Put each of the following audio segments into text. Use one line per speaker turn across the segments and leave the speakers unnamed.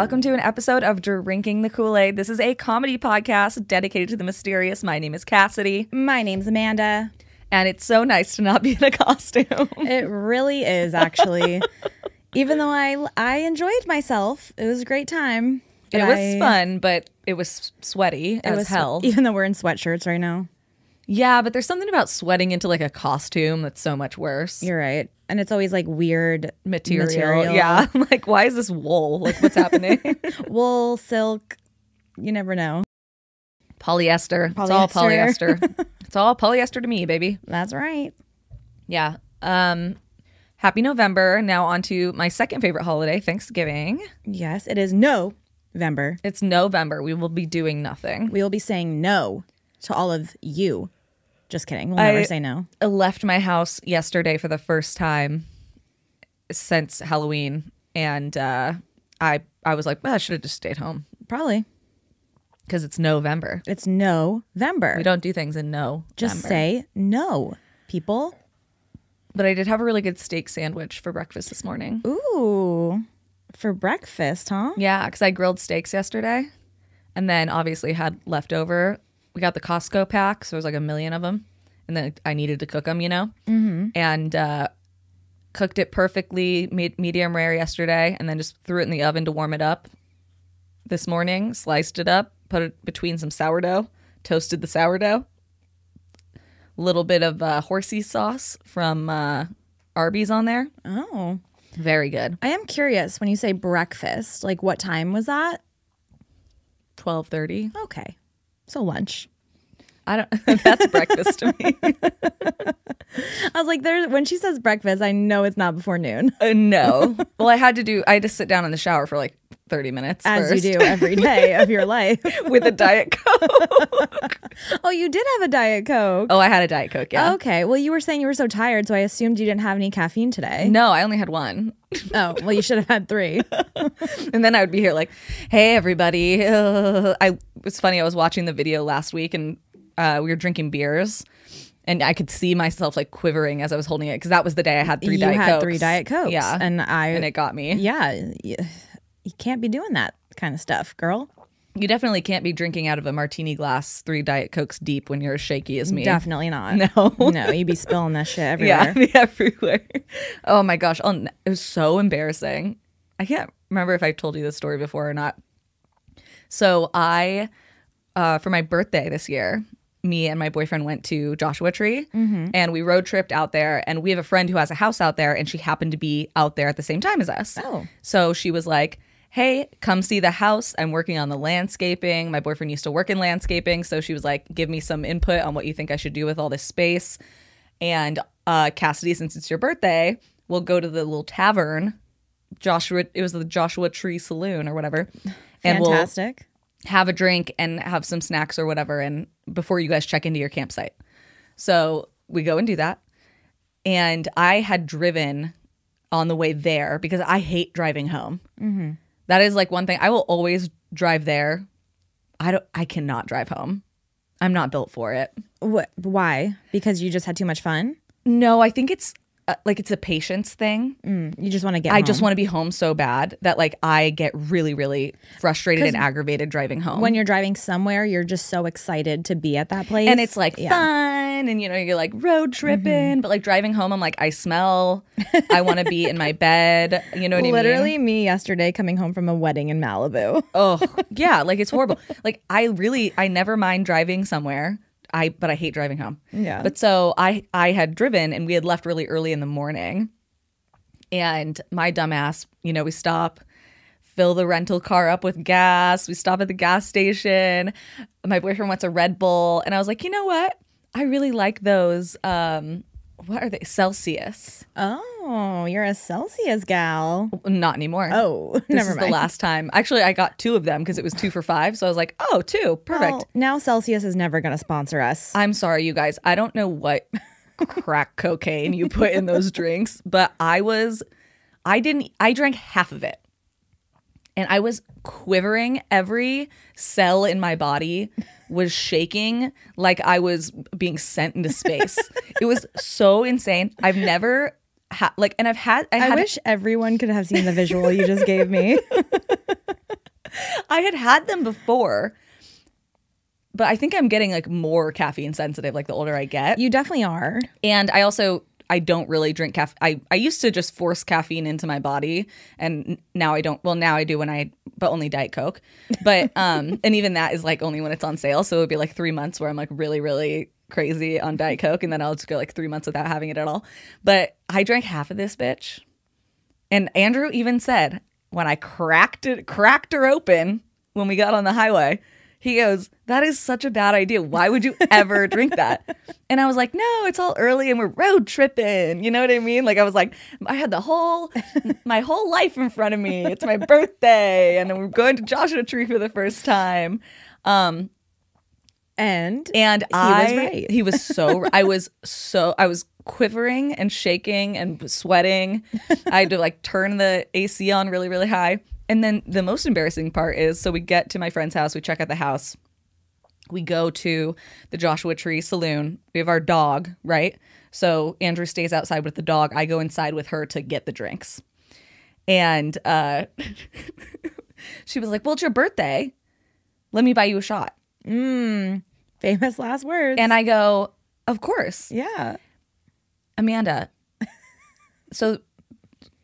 Welcome to an episode of Drinking the Kool Aid. This is a comedy podcast dedicated to the mysterious. My name is Cassidy,
My name's Amanda.
and it's so nice to not be in a costume.
It really is actually. Even though I I enjoyed myself, it was a great time.
it was
I-
fun, but it was sweaty
It
as
was
hell.
Even though we're in sweatshirts right now,
Yeah, but there's something about sweating into like a costume that's so much worse.
you're right. And it's always like weird
material. Yeah. like, why is this wool? Like, what's happening?
wool, silk. You never know.
polyester. It's all
Polyester.
polyester. it's all polyester to me, baby.
That's right.
Yeah. Um happy November. Now on to my second favorite holiday, Thanksgiving.
Yes, it is no November.
It's November. We will be doing nothing.
We will be saying no to all of you. Just kidding. We'll never
I-
say no.
I left my house yesterday for the first time since Halloween and uh I I was like, well, I should have just stayed home
Probably.
because it's November.
It's November.
We don't do things in no.
Just say no, people.
But I did have a really good steak sandwich for breakfast this morning.
Ooh, for breakfast, huh?
Yeah, because I grilled steaks yesterday, and then obviously had leftover. We got the Costco pack, so there's like a million of them, and then I needed to cook them, you know, mm-hmm. and uh, cooked it perfectly, made medium rare yesterday, and then just threw it in the oven to warm it up. This morning, sliced it up, put it between some sourdough, toasted the sourdough. Little bit of uh, horsey sauce from uh, Arby's on there.
Oh,
Very good.
I am curious when you say breakfast, like what time was that?
Twelve thirty.
Okay, so lunch.
I don't. That's breakfast to me.
I was like, there. When she says breakfast, I know it's not before noon,
Uh, no. Well, I had to do. I had to sit down in the shower for like thirty minutes,
as
first
you do every day of your life.
with a diet coke.
oh, you did have a diet coke.
oh, I had a diet coke. Yeah.
Okay. Well, you were saying you were so tired, so I assumed you didn't have any caffeine today.
No, I only had one,
Oh, well, you should have had three.
and then I would be here like, "Hey, everybody." Uh, I it's funny. I was watching the video last week, and uh, we were drinking beers. And I could see myself like quivering as I was holding it because that was the day I had three
you
diet
had
cokes.
three diet cokes.
Yeah,
and I.
and it got me.
yeah, you, you can't be doing that kind of stuff, girl.
You definitely can't be drinking out of a martini glass three diet cokes deep when you're as shaky as me.
Definitely not.
No.
no, you'd be spilling that shit everywhere.
Yeah, everywhere. Oh my gosh, I'll, it was so embarrassing. I can't remember if I told you this story before or not. So I, uh, for my birthday this year, me and my boyfriend went to Joshua Tree and we road tripped out there. And we have a friend who has a house out there, and she happened to be out there at the same time as us.
Oh.
so she was like. Hey, come see the house. I'm working on the landscaping. My boyfriend used to work in landscaping. So she was like, give me some input on what you think I should do with all this space. And uh, Cassidy, since it's your birthday, we'll go to the little tavern. Joshua, it was the Joshua Tree Saloon or whatever, and we'll
Fantastic.
Have a drink and have some snacks or whatever, and before you guys check into your campsite. So we go and do that. And I had driven on the way there because I hate driving home. Mm-hmm. That is like one thing I will always drive there. I don't. I cannot drive home. I'm not built for it.
What? Why? Because you just had too much fun.
No, I think it's uh, like it's a patience thing.
You just want to get.
I just want to be home so bad that like I get really, really frustrated and aggravated driving home.
when you're driving somewhere, you're just so excited to be at that place,
and it's like
Yeah. Mm-hmm.
fun and you know you're like road tripping but like driving home i'm like i smell i want to be in my bed you know what i mean
Literally, me yesterday coming home from a wedding in Malibu.
oh yeah like it's horrible like i really i never mind driving somewhere i but i hate driving home.
Yeah.
but so i i had driven and we had left really early in the morning. And my dumbass you know we stop fill the rental car up with gas. We stop at the gas station. My boyfriend wants a red bull. And i was like you know what? I really like those um what are they celsius
Oh, you're a Celsius gal.
not anymore
Oh,
this
never
is
mind.
the last time actually i got two of them because it was two for five so i was like oh two perfect
Well, now Celsius is never going to sponsor us.
I'm sorry, you guys. I don't know what crack cocaine you put in those drinks, but I was, I didn't, I drank half of it. And I was quivering. Every cell in my body was shaking like I was being sent into space. it was so insane. I've never ha- like, and I've had I
I
had
wish everyone could have seen the visual you just gave me.
I had had them before, but I think I'm getting like more caffeine sensitive like the older I get.
you definitely are.
And I also I don't really drink caffeine. I I used to just force caffeine into my body, and now I don't. Well, now I do when I, but only Diet Coke. But um, and even that is like only when it's on sale. So it would be like three months where I'm like really really crazy on Diet Coke, and then I'll just go like three months without having it at all. But I drank half of this bitch, and Andrew even said when I cracked it, cracked her open when we got on the highway. He goes, That is such a bad idea. Why would you ever drink that? And I was like, No, it's all early and we're road tripping. You know what I mean? Like, I was like, I had the whole, my whole life in front of me. It's my birthday and we're going to Joshua Tree for the first time. Um,
And
and
was
I,
right.
he was so, I was so, I was quivering and shaking and sweating. I had to like turn the AC on really, really high. And then the most embarrassing part is so we get to my friend's house, we check out the house, we go to the Joshua Tree Saloon. We have our dog, right? So Andrew stays outside with the dog. I go inside with her to get the drinks. And uh, she was like, Well, it's your birthday. Let me buy you a shot.
famous last words.
And I go, Of course.
yeah.
Amanda. so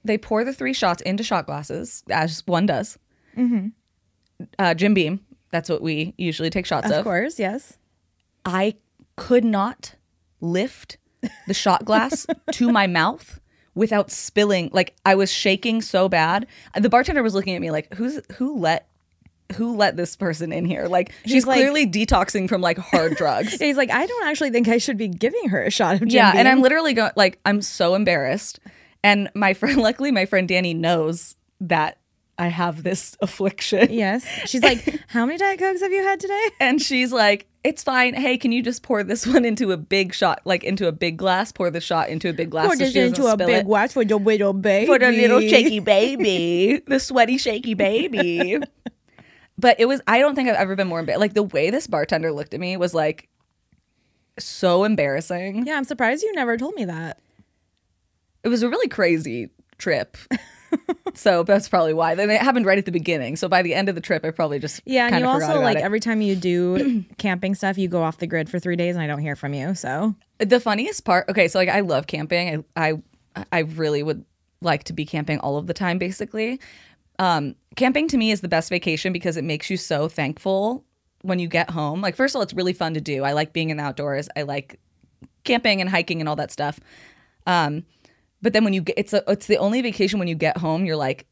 they pour the three shots into shot glasses, as one does. Uh, Jim Beam. That's what we usually take shots
Of
of.
course, yes.
I could not lift the shot glass to my mouth without spilling. Like I was shaking so bad. The bartender was looking at me like, "Who's who let who let this person in here?" Like she's
like-
clearly detoxing from like hard drugs.
He's like, I don't actually think I should be giving her a shot of Jim
yeah, and I'm literally going like I'm so embarrassed. And my friend, luckily, my friend Danny knows that I have this affliction.
Yes. She's like, How many Diet Cokes have you had today?
And she's like, "It's fine. Hey, can you just pour this one into a big shot, like into a big glass? Pour the shot into a big glass
Pour
so
this into a big watch for the little baby.
for the little shaky baby, the sweaty shaky baby." but it was. I don't think I've ever been more embarrassed. Like the way this bartender looked at me was like so embarrassing.
Yeah, I'm surprised you never told me that.
It was a really crazy trip. so that's probably why. Then it happened right at the beginning. So by the end of the trip, I probably just
Yeah, and you also like
it.
every time you do camping stuff, you go off the grid for three days and I don't hear from you. So
The funniest part, okay, so like I love camping. I I I really would like to be camping all of the time basically. Um camping to me is the best vacation because it makes you so thankful when you get home. Like first of all, it's really fun to do. I like being in the outdoors. I like camping and hiking and all that stuff. Um but then when you get it's a, it's the only vacation when you get home you're like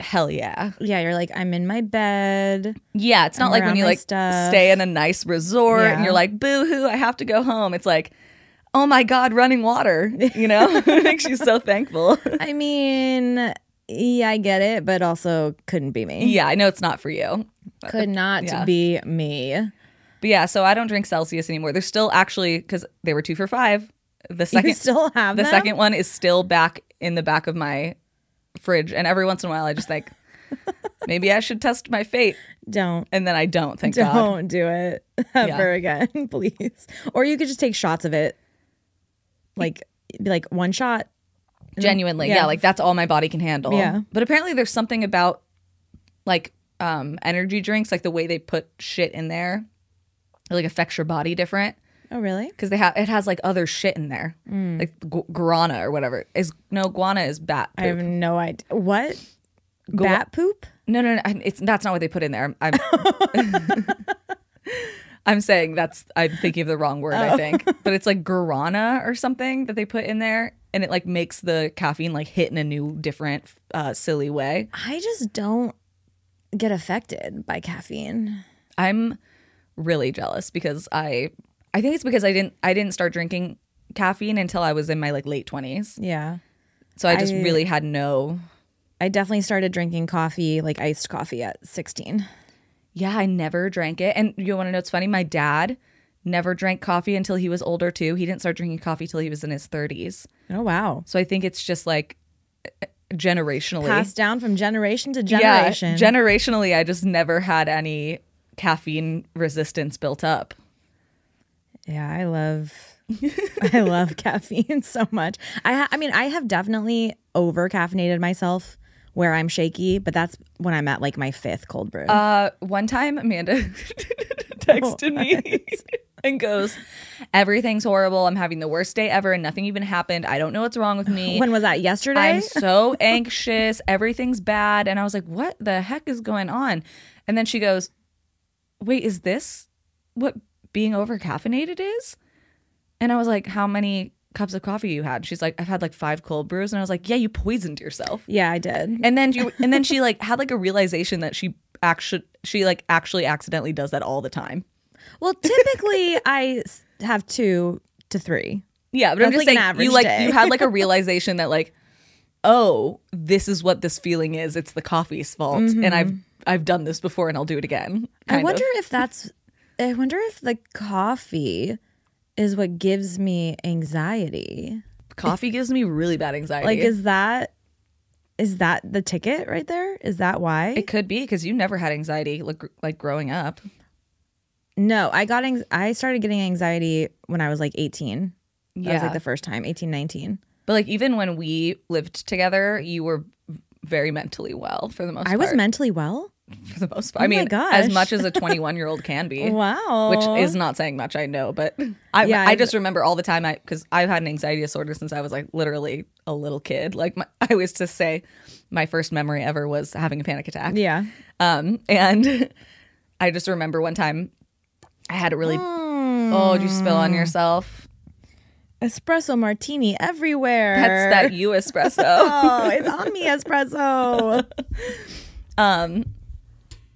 hell yeah.
yeah, you're like, I'm in my bed.
Yeah, it's not
I'm
like when you like
stuff.
stay in a nice resort and you're like, boo hoo, I have to go home. It's like, oh my God, running water. You know, it makes you so thankful.
I mean, yeah, I get it, but also couldn't be me.
yeah, I know it's not for you.
Could not
Yeah.
be me.
But yeah, so I don't drink Celsius anymore. They're still actually, because they were two for five. The
You
second,
still have
the
them?
second one is still back in the back of my fridge. And every once in a while, I just like maybe I should test my fate.
Don't.
And then I don't, thank God.
Don't do it ever again, please. Or you could just take shots of it. Like be like one shot.
genuinely yeah.
Yeah.
like that's all my body can handle
Yeah.
but apparently there's something about like um energy drinks like the way they put shit in there it, like affects your body different
Oh really?
because they have it has like other shit in there like gu- guarana or whatever is no guano is bat
I have no idea. What? Bat poop?
no no no I- it's that's not what they put in there i'm i'm, I'm saying that's i'm thinking of the wrong word i think but it's like guarana or something that they put in there and it like makes the caffeine like hit in a new different uh silly way
I just don't get affected by caffeine.
I'm really jealous because I I think it's because I didn't I didn't start drinking caffeine until I was in my like late 20s.
Yeah.
So I just
I-
really had no
I definitely started drinking coffee, like iced coffee at 16.
Yeah, I never drank it. And you want to know what's funny? My dad never drank coffee until he was older too. He didn't start drinking coffee till he was in his 30s.
Oh wow.
So I think it's just like generationally.
Passed down from generation to
Yeah,
generation.
generationally I just never had any caffeine resistance built up.
Yeah, I love I love caffeine so much. I ha- I mean, I have definitely over caffeinated myself where I'm shaky, but that's when I'm at like my fifth cold brew.
Uh, one time Amanda texted me and goes, "Everything's horrible. I'm having the worst day ever, and nothing even happened. I don't know what's wrong with me.
when was that? Yesterday?
I'm so anxious. Everything's bad." And I was like, "What the heck is going on?" And then she goes, "Wait, is this what being over caffeinated is?" And I was like, "How many cups of coffee you had?" She's like, "I've had like five cold brews." And I was like, "Yeah, you poisoned yourself."
yeah, I did.
And then you and then she like had like a realization that she actually she like actually accidentally does that all the time.
Well, typically I have two to three.
Yeah, but I'm just
like an
saying
average
you like
day.
you had like a realization that like, oh, this is what this feeling is. It's the coffee's fault, mm-hmm. and I've I've done this before, and I'll do it again.
I wonder
of.
if that's. I wonder if the coffee is what gives me anxiety.
coffee gives me really bad anxiety.
Like, is that is that the ticket right there? Is that why?
it could be because you never had anxiety like like growing up.
no, I got. I started getting anxiety when I was like eighteen. That was
Yeah.
like the first time, 18, 19.
But like even when we lived together, you were very mentally well for the most
I
part.
I was mentally well.
for the most part. I
Oh my
mean,
gosh.
as much as a 21 year old can be.
Wow.
which is not saying much i know but i,
Yeah,
I
I-
just remember all the time i because i've had an anxiety disorder since i was like literally a little kid like my, i always just say my first memory ever was having a panic attack
yeah.
um and i just remember one time i had a really oh did you spill on yourself
Espresso martini everywhere.
that's that you espresso
Oh, it's on me espresso.
um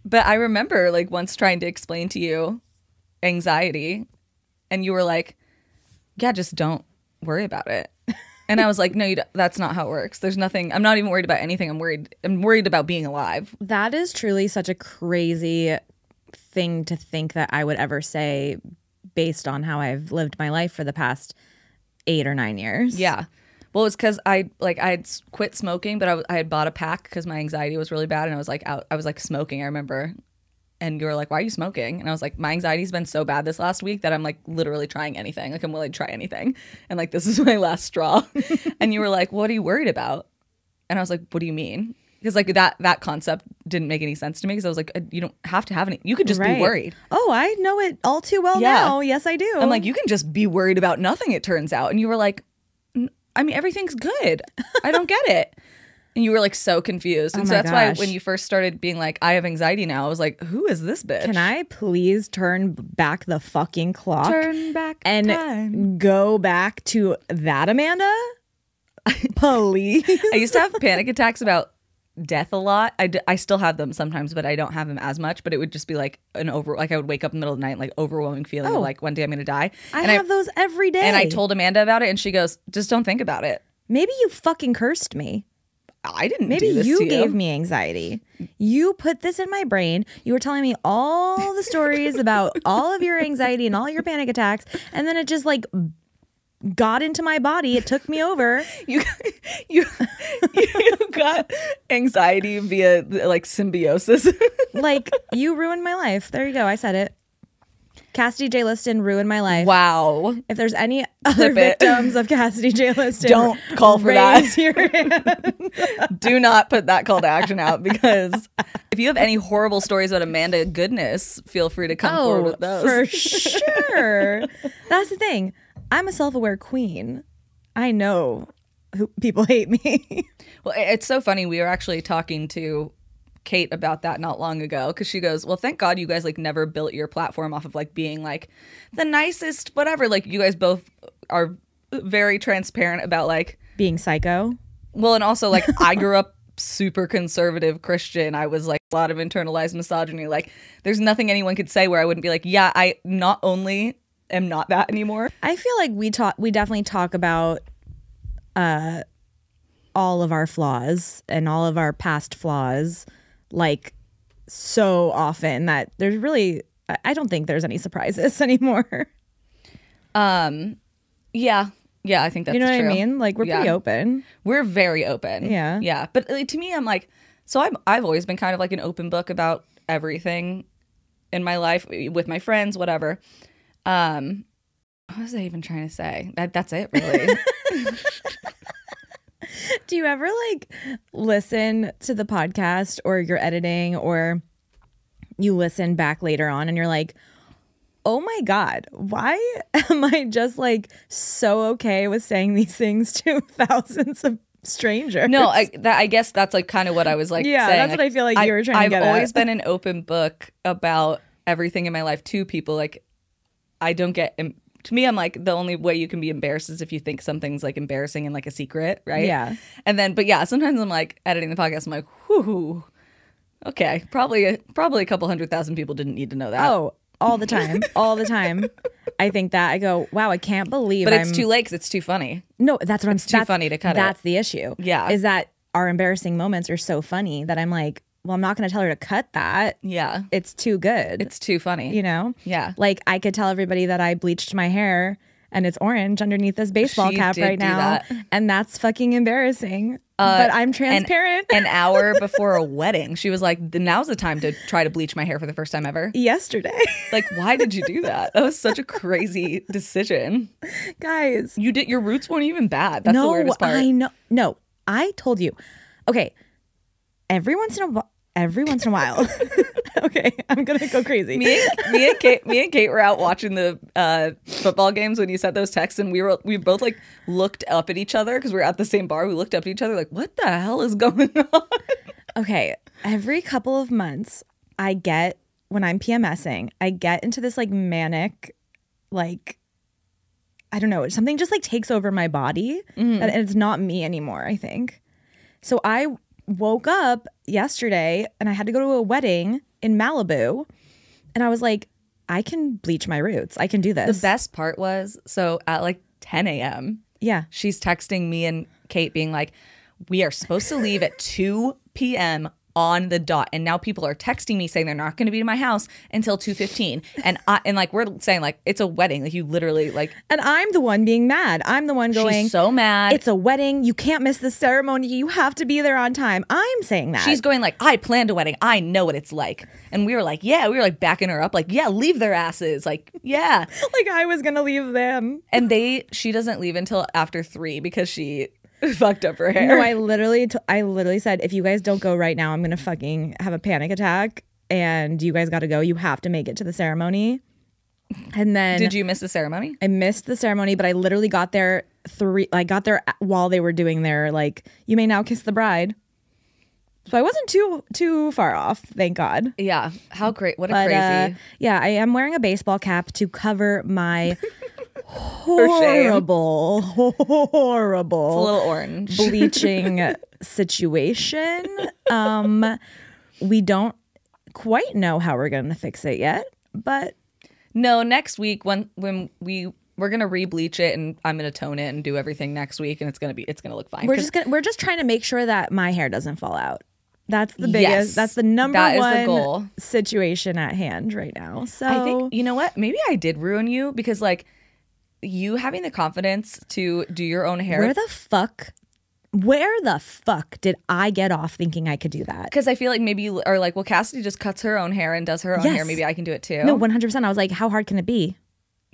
but i remember like once trying to explain to you anxiety and you were like yeah just don't worry about it. And i was like no that's not how it works. There's nothing i'm not even worried about anything. I'm worried i'm worried about being alive.
That is truly such a crazy thing to think that I would ever say based on how I've lived my life for the past eight or nine years.
yeah well it's because i like i had quit smoking but I, I had bought a pack because my anxiety was really bad and i was like out i was like smoking i remember. And you were like why are you smoking? And i was like my anxiety's been so bad this last week that i'm like literally trying anything. Like i'm willing to try anything. And like this is my last straw. And you were like what are you worried about? And i was like what do you mean? Because like that that concept didn't make any sense to me because i was like uh, you don't have to have any you could just
Right.
be worried.
Oh, I know it all too well
Yeah.
now. Yes, I do.
i'm like you can just be worried about nothing it turns out. And you were like "N- i mean everything's good. I don't get it. And you were like so confused. Oh and
Oh
so that's why when you first started being like i have anxiety now i was like who is this bitch?
Can I please turn back the fucking clock
turn back
and
time.
go back to that Amanda? Please.
I used to have panic attacks about death a lot. I, d- I still have them sometimes, but I don't have them as much. But it would just be like an over, like I would wake up in the middle of the night, like overwhelming feeling
Oh.
of like one day I'm going to die.
I
and
have those every day.
and I told Amanda about it, and she goes, "Just don't think about it."
maybe you fucking cursed me.
I didn't.
Maybe
do this
you gave me anxiety. You put this in my brain. You were telling me all the stories about all of your anxiety and all your panic attacks, and then it just like got into my body. It took me over.
You, you, you got anxiety via like symbiosis.
Like you ruined my life. There you go. I said it. Cassidy J. Liston ruined my life.
wow.
If there's any other victims of Cassidy J. Liston,
Don't call for that.
raise your hand.
Do not put that call to action out because if you have any horrible stories about Amanda goodness, feel free to come forward
Oh,
with those.
for sure. That's the thing. I'm a self-aware queen. I know who people hate me.
Well, it's so funny. We were actually talking to Kate about that not long ago because she goes, "Well, thank God you guys like never built your platform off of like being like the nicest, whatever. Like you guys both are very transparent about like,
Being psycho.
well, and also like I grew up super conservative Christian. I was like a lot of internalized misogyny. Like, there's nothing anyone could say where I wouldn't be like, yeah, I not only am not that anymore.
I feel like we talk we definitely talk about uh all of our flaws and all of our past flaws like so often that there's really I- don't think there's any surprises anymore.
Um, yeah, yeah, I think that's
you know what
true.
I mean? Like we're pretty open.
We're very open.
Yeah.
Yeah. But to me, I'm like, so I'm, I've always been kind of like an open book about everything in my life with my friends, whatever. Um, What was I even trying to say? That that's it, really.
Do you ever like listen to the podcast or you're editing or you listen back later on and you're like, oh my God, why am I just like so okay with saying these things to thousands of strangers?
no, I that I guess that's like kind of what I was like.
Yeah,
saying.
that's what I feel like you were trying to
I've
get at.
always been an open book about everything in my life to people. Like, I don't get. To me, I'm like the only way you can be embarrassed is if you think something's like embarrassing and like a secret, right?
Yeah.
And then, but yeah, sometimes I'm like editing the podcast. I'm like, whoo, okay, probably a, probably a couple hundred thousand people didn't need to know that.
Oh, all the time, all the time. I think that I go, wow, I can't believe.
but it's
I'm,
too late because it's too funny.
No, that's what I'm.
too funny to cut it.
That's the issue.
Yeah.
is that our embarrassing moments are so funny that I'm like, well, I'm not going to tell her to cut that.
Yeah,
It's too good.
it's too funny.
you know.
Yeah.
Like I could tell everybody that I bleached my hair and it's orange underneath this baseball
She
cap right now,
that.
and that's fucking embarrassing. Uh, but I'm transparent.
An, hour before a wedding, she was like, "Now's the time to try to bleach my hair for the first time ever."
Yesterday,
Like, why did you do that? That was such a crazy decision.
guys.
You did your roots weren't even bad. That's the
no,
weirdest part.
I know. No, I told you. Okay, every once in a while, every once in a while. okay, I'm gonna go crazy.
me and, me and Kate, me and Kate were out watching the uh, football games when you sent those texts, and we were we both like looked up at each other because we were at the same bar. We looked up at each other like, "What the hell is going on?"
Okay, every couple of months, I get when I'm PMSing, I get into this like manic, like I don't know, something just like takes over my body, and it's not me anymore. I think. So I woke up yesterday, and I had to go to a wedding in Malibu, and I was like, I can bleach my roots. I can do this.
The best part was so at like 10 a.m.
yeah.
she's texting me and Kate being like, "We are supposed to leave at 2 p.m. on the dot." And now people are texting me saying they're not going to be to my house until 2:15. And I and like we're saying like it's a wedding. Like you literally like
And I'm the one being mad. I'm the one going.
she's so mad.
it's a wedding. You can't miss the ceremony. You have to be there on time. I'm saying that.
She's going like, I planned a wedding. I know what it's like. And we were like, yeah, we were like backing her up, like, yeah, leave their asses. Like, yeah.
like I was gonna leave them.
And they, she doesn't leave until after three because she fucked up her hair.
No, I literally, t- I literally said, if you guys don't go right now, I'm gonna fucking have a panic attack, and you guys got to go. You have to make it to the ceremony. And then
Did you miss the ceremony?
I missed the ceremony, but I literally got there three. I got there while they were doing their like, you may now kiss the bride. So I wasn't too too far off, thank God.
Yeah. How great. What a
But
crazy.
uh, yeah, I am wearing a baseball cap to cover my. horrible, horrible,
it's a little orange.
bleaching situation. Um, we don't quite know how we're going to fix it yet, but
No, next week when when we we're gonna re-bleach it and I'm gonna tone it and do everything next week and it's gonna be it's gonna look fine.
We're just gonna we're just trying to make sure that my hair doesn't fall out. That's the biggest.
Yes,
that's the number
that
one
goal.
situation at hand right now. So
I think you know what? Maybe I did ruin you because like you having the confidence to do your own hair.
where the fuck, where the fuck did I get off thinking I could do that?
because I feel like maybe you are like, well, Cassidy just cuts her own hair and does her own
Yes.
hair. Maybe I can do it too.
No, one hundred percent. I was like, how hard can it be?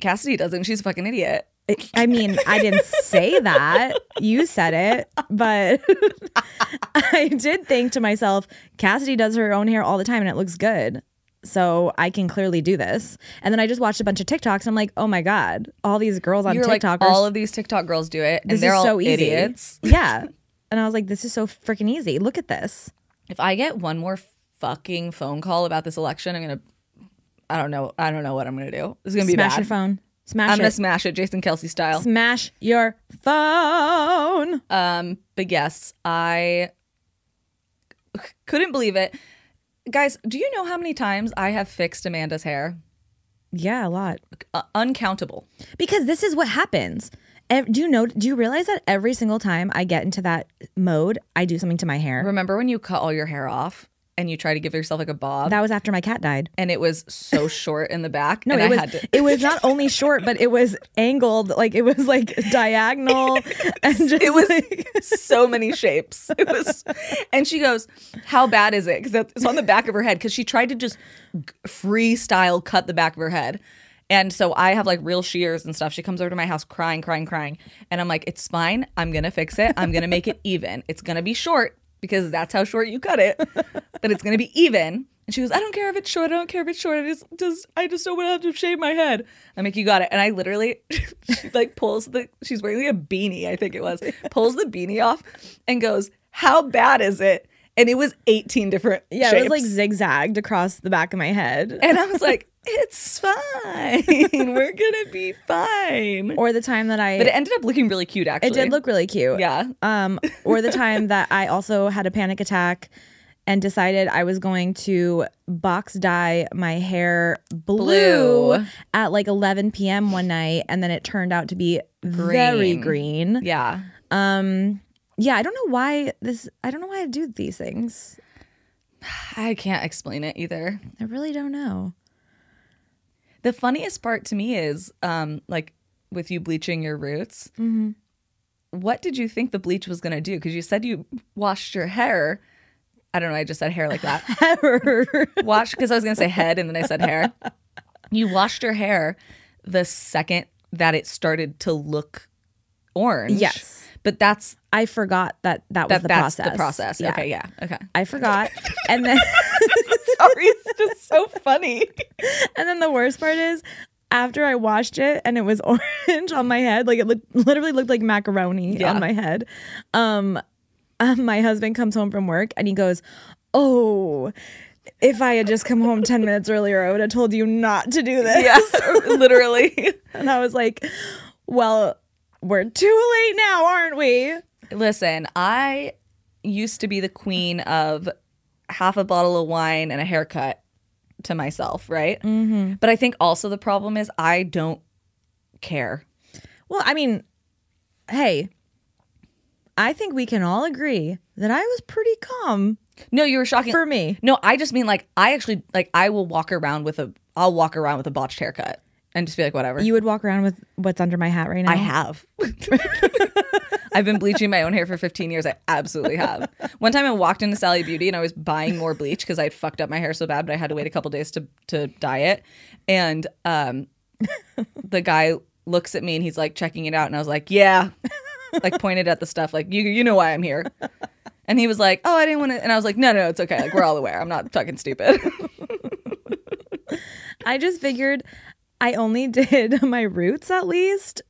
Cassidy doesn't. She's a fucking idiot.
I mean, I didn't say that. You said it, but I did think to myself, Cassidy does her own hair all the time and it looks good. So I can clearly do this. And then I just watched a bunch of TikToks and I'm like, oh my God, all these girls on
You're
TikTok
like all of these TikTok girls do it, and they're all
so easy.
idiots.
Yeah. And I was like, this is so freaking easy. Look at this.
If I get one more fucking phone call about this election, I'm gonna. I don't know. I don't know what I'm gonna do. This is gonna be
Smash
bad.
your phone. Smash
I'm gonna smash it, Jason Kelce style.
Smash your phone.
Um, but yes, I couldn't believe it. Guys, do you know how many times I have fixed Amanda's hair?
Yeah, a lot.
Uh, uncountable.
Because this is what happens. Ev- Do you know? Do you realize that every single time I get into that mode, I do something to my hair?
Remember when you cut all your hair off and you try to give yourself like a bob,
That was after my cat died.
and it was so short in the back?
No,
and
it
I
was
had to.
it was not only short, but it was angled, like it was like diagonal, and just
It was
like-
so many shapes. It was, and she goes, "How bad is it?" Because it's on the back of her head. Because she tried to just freestyle cut the back of her head, And so I have like real shears and stuff. She comes over to my house crying, crying, crying. And I'm like, it's fine. I'm going to fix it. I'm going to make it even. It's going to be short because that's how short you cut it, that it's going to be even. And she goes, I don't care if it's short. I don't care if it's short. I just, just I just don't want to have to shave my head. I'm like, you got it. And I literally, like pulls the, she's wearing like a beanie, I think it was, pulls the beanie off and goes, how bad is it? And it was 18 different
Yeah,
shapes.
it was like zigzagged across the back of my head.
and I was like, it's fine. We're gonna be fine.
Or the time that I
But it ended up looking really cute, actually.
it did look really cute.
Yeah.
Um, or the time that I also had a panic attack and decided I was going to box dye my hair blue,
Blue.
at like 11 p.m. one night, and then it turned out to be very green.
Yeah.
Um, yeah, I don't know why this. I don't know why I do these things.
I can't explain it either.
I really don't know.
The funniest part to me is um like with you bleaching your roots.
Mm-hmm.
What did you think the bleach was gonna do? Because you said you washed your hair. I don't know. I just said hair like that. hair. Wash because I was gonna say head and then I said hair. You washed your hair the second that it started to look orange.
Yes.
but that's
I forgot that that was
that
the
that's
process.
the process. Okay, yeah, okay.
I forgot, and then
Sorry, it's just so funny.
and then the worst part is after I washed it and it was orange on my head, like it looked, literally looked like macaroni
Yeah.
on my head. Um, um, my husband comes home from work and he goes, "Oh." If I had just come home 10 minutes earlier, I would have told you not to do this.
Yeah, literally.
And I was like, well, we're too late now, aren't we?
Listen, I used to be the queen of half a bottle of wine and a haircut to myself, right? Mm-hmm. But I think also the problem is I don't care.
Well, I mean, hey, I think we can all agree that I was pretty calm
No, you were shocking
for me.
No, I just mean like I actually like I will walk around with a I'll walk around with a botched haircut and just be like whatever.
You would walk around with what's under my hat right now.
I have. I've been bleaching my own hair for 15 years. I absolutely have. One time I walked into Sally Beauty and I was buying more bleach because I had fucked up my hair so bad, but I had to wait a couple days to to dye it. And um, the guy looks at me and he's like checking it out, and I was like, "Yeah," like pointed at the stuff, like you you know why I'm here. And he was like, "Oh, I didn't want to," and I was like, "No, no, it's okay. Like we're all aware. I'm not fucking stupid."
I just figured I only did my roots at least.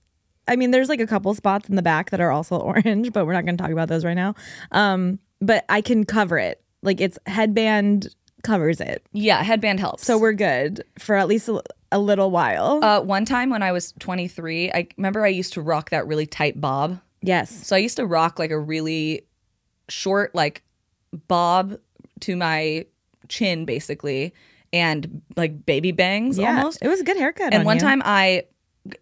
I mean, there's like a couple spots in the back that are also orange, but we're not going to talk about those right now. Um, but I can cover it. Like it's headband covers it.
yeah, headband helps.
So we're good for at least a, a little while.
uh, one time when I was 23, I remember I used to rock that really tight bob.
yes.
So I used to rock like a really short, like bob to my chin, basically, and like baby bangs
Yeah.
almost.
It was a good haircut.
And
on
one
you.
time I,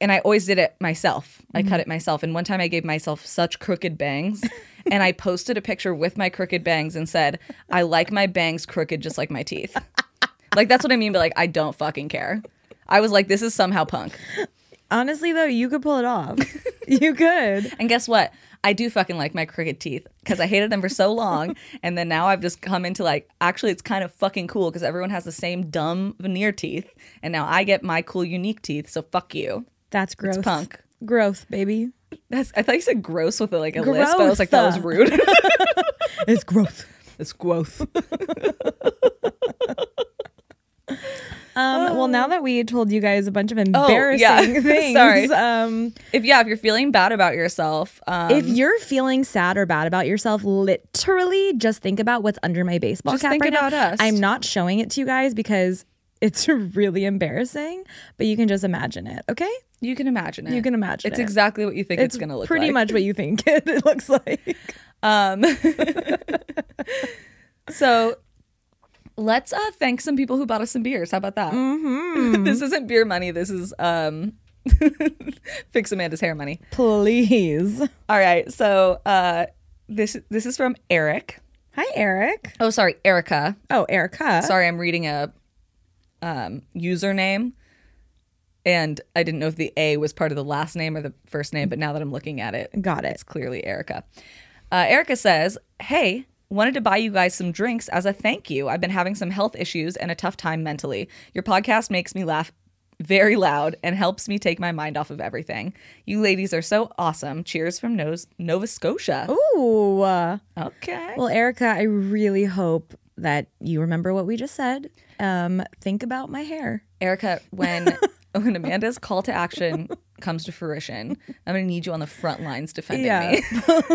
and I always did it myself. I
Mm-hmm.
cut it myself. And one time I gave myself such crooked bangs. and I posted a picture with my crooked bangs and said, I like my bangs crooked just like my teeth. like that's what I mean, but like I don't fucking care. I was like, this is somehow punk.
honestly though, you could pull it off. you could.
And guess what? I do fucking like my crooked teeth because I hated them for so long. And then now I've just come into like, actually, it's kind of fucking cool because everyone has the same dumb veneer teeth. And now I get my cool, unique teeth. So fuck you.
That's growth.
punk.
Growth, baby.
That's, I thought you said gross with a, like a lisp. I was like, that was rude.
It's growth.
it's growth.
Um, well, now that we told you guys a bunch of embarrassing
Oh, yeah.
things,
Sorry.
um,
If, yeah, if you're feeling bad about yourself, um,
if you're feeling sad or bad about yourself, literally just think about what's under my baseball cap
think
right
about
now.
us.
I'm not showing it to you guys because it's really embarrassing, but you can just imagine it. Okay,
you can imagine it.
you can imagine
It's
it.
exactly what you think it's, going to look like.
pretty
like.
much what you think it, it looks like.
Um, so let's uh, thank some people who bought us some beers. How about that?
Mm-hmm.
this isn't beer money. This is um, fix Amanda's hair money.
Please.
All right. So uh, this this is from Eric.
Hi, Eric.
Oh, sorry, Erica.
Oh, Erica.
Sorry, I'm reading a um, username. And I didn't know if the A was part of the last name or the first name, but now that I'm looking at it,
Got it.
it's clearly Erica. Uh, Erica says, Hey, wanted to buy you guys some drinks as a thank you. I've been having some health issues and a tough time mentally. Your podcast makes me laugh very loud and helps me take my mind off of everything. You ladies are so awesome. Cheers from Nova Scotia.
Ooh.
Okay.
Well, Erica, I really hope that you remember what we just said. Um, think about my hair.
Erica, when when Amanda's call to action comes to fruition, I'm gonna need you on the front lines defending
Yeah,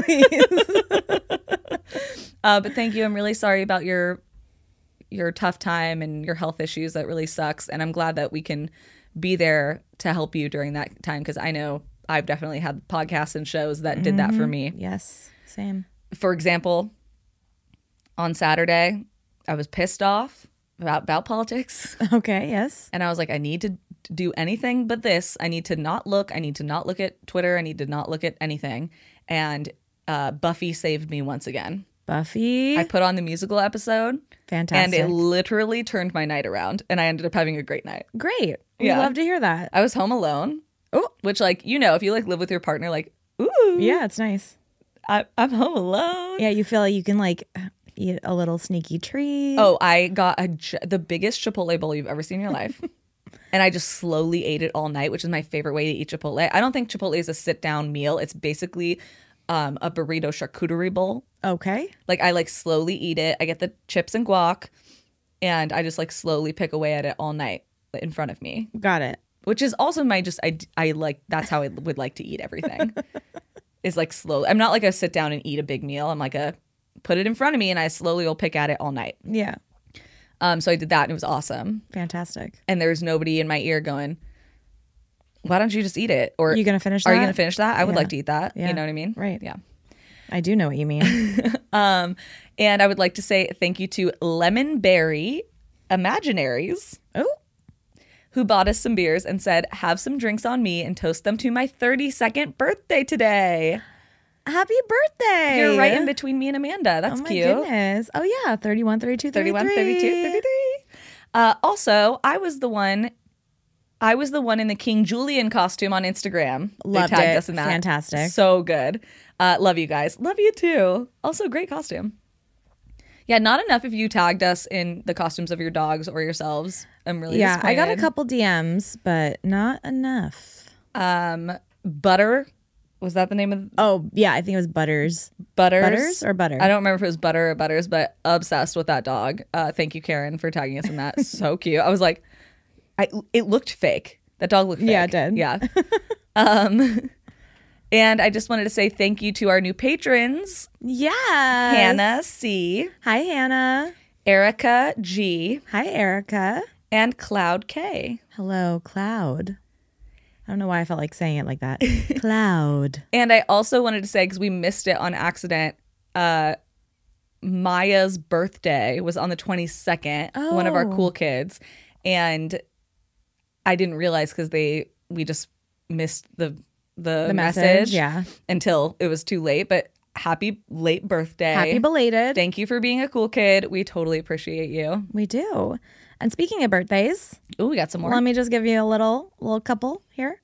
me. Uh, but thank you. I'm really sorry about your your tough time and your health issues. That really sucks. And I'm glad that we can be there to help you during that time because I know I've definitely had podcasts and shows that did that for me.
Yes, same.
For example, on Saturday, I was pissed off about about politics.
Okay, yes.
And I was like, I need to do anything but this. I need to not look. I need to not look at Twitter. I need to not look at anything. And uh, Buffy saved me once again.
Buffy.
I put on the musical episode
Fantastic.
and it literally turned my night around. And I ended up having a great night.
Great. We
Yeah.
love to hear that.
I was home alone.
Oh.
Which, like, you know, if you like live with your partner, like, ooh,
Yeah, it's nice.
I, I'm home alone.
Yeah, you feel like you can like eat a little sneaky treat.
Oh, I got a, the biggest Chipotle bowl you've ever seen in your life. and I just slowly ate it all night, which is my favorite way to eat Chipotle. I don't think Chipotle is a sit down meal. It's basically um, a burrito charcuterie bowl.
okay.
Like I like slowly eat it. I get the chips and guac, and I just like slowly pick away at it all night in front of me.
Got it.
Which is also my just I I like that's how I would like to eat everything. is like slowly. I'm not like a sit down and eat a big meal. I'm like a put it in front of me and I slowly will pick at it all night.
Yeah.
Um, so I did that and it was awesome.
Fantastic.
and there's nobody in my ear going, "Why don't you just eat it?" Or
You gonna finish
Are you gonna finish that? I would
Yeah.
like to eat that.
Yeah.
You know what I mean?
Right.
Yeah.
I do know what you mean.
Um, and I would like to say thank you to Lemon Berry Imaginaries
oh,
who bought us some beers and said, "Have some drinks on me and toast them to my 32nd birthday today."
Happy birthday.
You're right in between me and Amanda. That's
Oh my
cute.
goodness. Oh yeah, 31, 32,
31, 32, 33. Uh, also, I was the one. I was the one in the King Julien costume on Instagram.
Loved
they tagged
it.
us in that.
Fantastic.
So good. Uh, love you guys. Love you too. Also, great costume. Yeah, not enough if you tagged us in the costumes of your dogs or yourselves. I'm really
Yeah, I got a couple DMs, but not enough.
Um, butter was that the name of The-
Oh yeah, I think it was Butters.
Butters?
Butters or Butter?
I don't remember if it was Butter or Butters, but obsessed with that dog. Uh, thank you, Karen, for tagging us in that. so cute. I was like, I it looked fake. That dog looked fake.
Yeah, it did.
Yeah. um, and I just wanted to say thank you to our new patrons,
Yeah.
Hannah C,
Hi Hannah.
Erica G,
Hi Erica.
and Cloud K.
Hello, Cloud. I don't know why I felt like saying it like that. Cloud.
And I also wanted to say because we missed it on accident. Uh, Maya's birthday was on the 22nd, one of our
Oh.
cool kids. And I didn't realize because they, we just missed the, the,
The
message,
message, yeah.
until it was too late. But happy late birthday.
Happy belated.
Thank you for being a cool kid. We totally appreciate you.
we do. And speaking of birthdays,
Oh, we got some more.
let me just give you a little little couple here.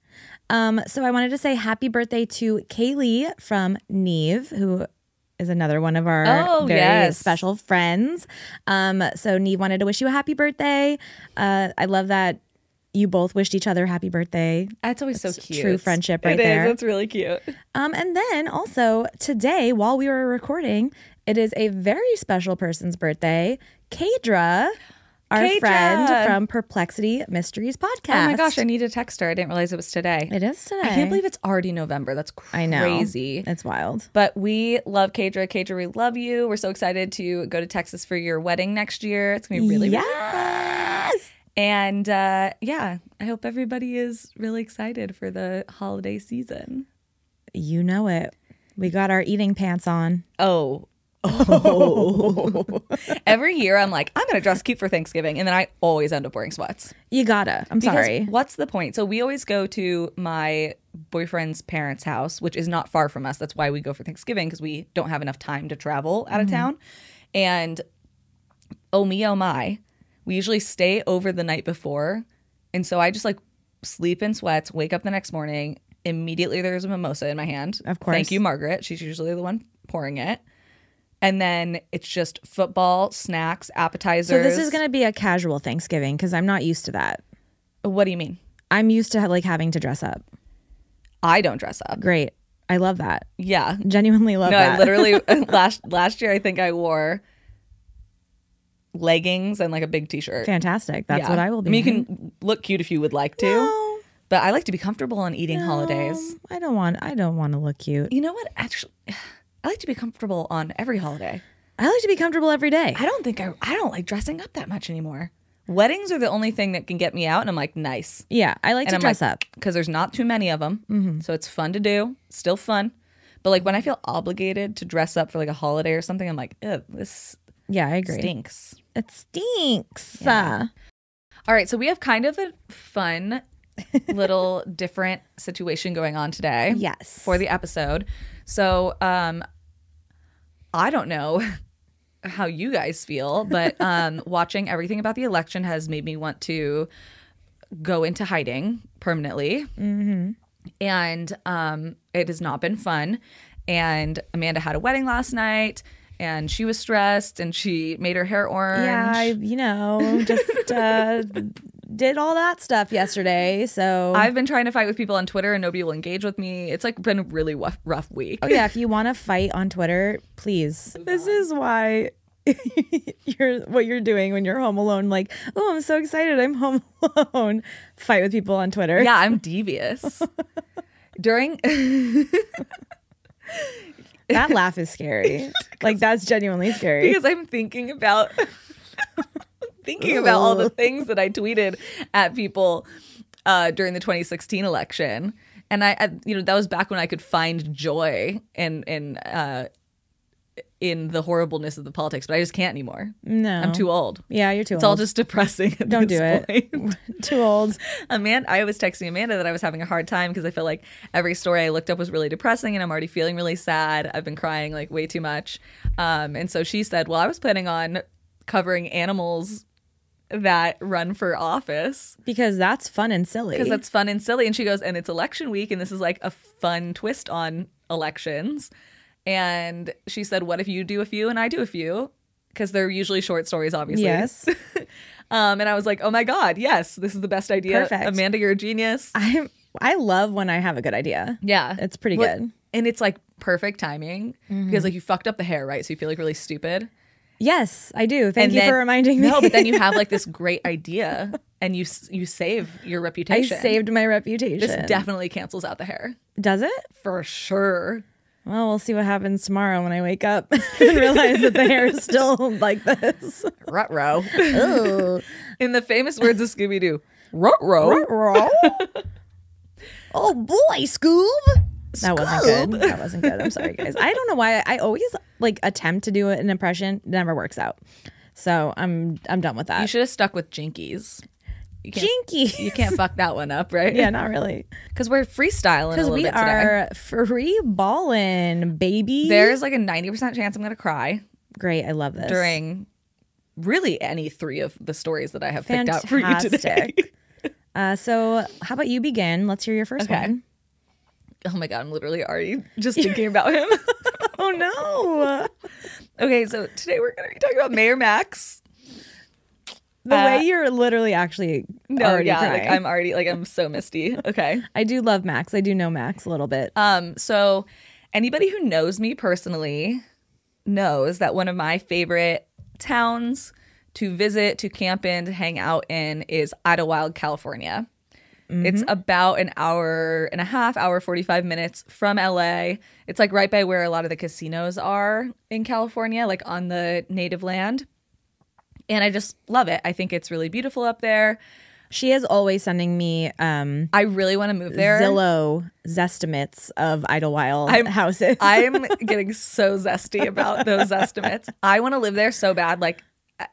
Um, so I wanted to say happy birthday to Kaylee from Neve, who is another one of our
Oh,
very
yes.
special friends. Um, so Neve wanted to wish you a happy birthday. Uh, I love that you both wished each other happy birthday.
That's always so cute.
true friendship right
It is.
there.
It's really cute.
Um, and then also today, while we were recording, it is a very special person's birthday. Kadra, our friend from Perplexity Mysteries podcast.
Oh my gosh, I need to text her. I didn't realize it was today.
it is today.
I can't believe it's already November. That's crazy.
I know. It's wild.
But we love Kadra. Kadra, we love you. We're so excited to go to Texas for your wedding next year. It's gonna be really, really
yes.
and uh, yeah, I hope everybody is really excited for the holiday season.
You know it. We got our eating pants on.
Oh. Oh. Every year I'm like, I'm gonna dress cute for Thanksgiving, and then I always end up wearing sweats.
You gotta. I'm
Because
sorry.
What's the point? So we always go to my boyfriend's parents' house, which is not far from us. That's why we go for Thanksgiving because we don't have enough time to travel out of mm-hmm. town. And oh me, oh my, we usually stay over the night before, and so I just like sleep in sweats, wake up the next morning. Immediately, there's a mimosa in my hand.
Of course.
Thank you, Margaret. She's usually the one pouring it. And then it's just football, snacks, appetizers.
So this is gonna be a casual Thanksgiving because I'm not used to that.
What do you mean?
I'm used to like having to dress up.
I don't dress up.
Great. I love that.
Yeah.
Genuinely love
No,
that.
I literally last last year I think I wore leggings and like a big t-shirt.
Fantastic. That's
Yeah.
what I will be.
I mean, you can look cute if you would like to,
No,
but I like to be comfortable on eating holidays.
I don't want. I don't want to look cute.
You know what? Actually, I like to be comfortable on every holiday.
I like to be comfortable every day.
I don't think I I don't like dressing up that much anymore. Weddings are the only thing that can get me out, and I'm like, nice.
Yeah, I like
And
to
I'm
dress
like,
up.
because there's not too many of them, so it's fun to do. Still fun, but like when I feel obligated to dress up for like a holiday or something, I'm like, this
Yeah, I agree.
stinks.
It stinks. Uh,
All right, so we have kind of a fun little different situation going on today.
yes.
For the episode. So, um I don't know how you guys feel, but um watching everything about the election has made me want to go into hiding permanently. And um it has not been fun. And Amanda had a wedding last night and she was stressed and she made her hair orange.
yeah, I, you know, just uh, did all that stuff yesterday. So
I've been trying to fight with people on Twitter and nobody will engage with me. It's like been a really rough, rough week.
Oh yeah, if you want to fight on Twitter, please. This is why you're what you're doing when you're home alone. Like, oh, I'm so excited, I'm home alone. Fight with people on Twitter.
Yeah, I'm devious. During
that laugh is scary. like that's genuinely scary.
because I'm thinking about thinking about all the things that I tweeted at people uh, during the 2016 election, and I, I, you know, that was back when I could find joy in in uh, in the horribleness of the politics, but I just can't anymore.
No,
I'm too old.
Yeah, you're too old.
It's all just depressing. at
Don't do it. too old.
Amanda, I was texting Amanda that I was having a hard time because I felt like every story I looked up was really depressing, and I'm already feeling really sad. I've been crying like way too much, um, and so she said, "Well, I was planning on covering animals that run for office
Because that's fun and silly.
because that's fun and silly." And she goes, "And it's election week, and this is like a fun twist on elections." And she said, "What if you do a few and I do a few?" Because they're usually short stories, obviously.
yes.
Um, and I was like, "Oh my god, yes, this is the best idea."
Perfect.
Amanda, you're a genius.
I I love when I have a good idea.
Yeah.
It's pretty
Well,
good.
And it's like perfect timing because like you fucked up the hair, right? So you feel like really stupid.
Yes, I do. Thank
And
you
then-
for reminding me.
No, but then you have like this great idea and you you save your reputation.
I saved my reputation.
This definitely cancels out the hair.
Does it?
For sure.
Well, we'll see what happens tomorrow when I wake up and realize that the hair is still like this.
Rut-row.
Oh,
In the famous words of Scooby-Doo. rut row. Rut-row.
oh boy, Scoob. That wasn't good. That wasn't good. I'm sorry, guys. I don't know why I always like attempt to do an impression. It never works out. So I'm I'm done with that.
You should have stuck with Jinkies. You
Jinky.
you can't fuck that one up, right?
yeah, not really.
Because we're freestyling
Because we are free balling, baby.
There's like a 90% chance I'm going to cry.
great. I love this.
during really any three of the stories that I have picked out for you today.
Fantastic. Uh, so how about you begin? Let's hear your first
Okay.
one.
Oh my god, I'm literally already just thinking about him.
Oh no.
okay, so today we're gonna be talking about Mayor Max.
The
Uh,
way you're literally actually
No,
already
yeah,
crying.
like I'm already like I'm so misty. Okay.
I do love Max. I do know Max a little bit.
Um, so anybody who knows me personally knows that one of my favorite towns to visit, to camp in, to hang out in is Idyllwild, California. It's about an hour and a half, hour 45 minutes from LA. It's like right by where a lot of the casinos are in California, like on the native land. And I just love it. I think it's really beautiful up there.
she is always sending me um
I really want to move there.
Zillow zestimates of Idyllwild
I'm-
houses.
I'm getting so zesty about those estimates. I want to live there so bad. Like,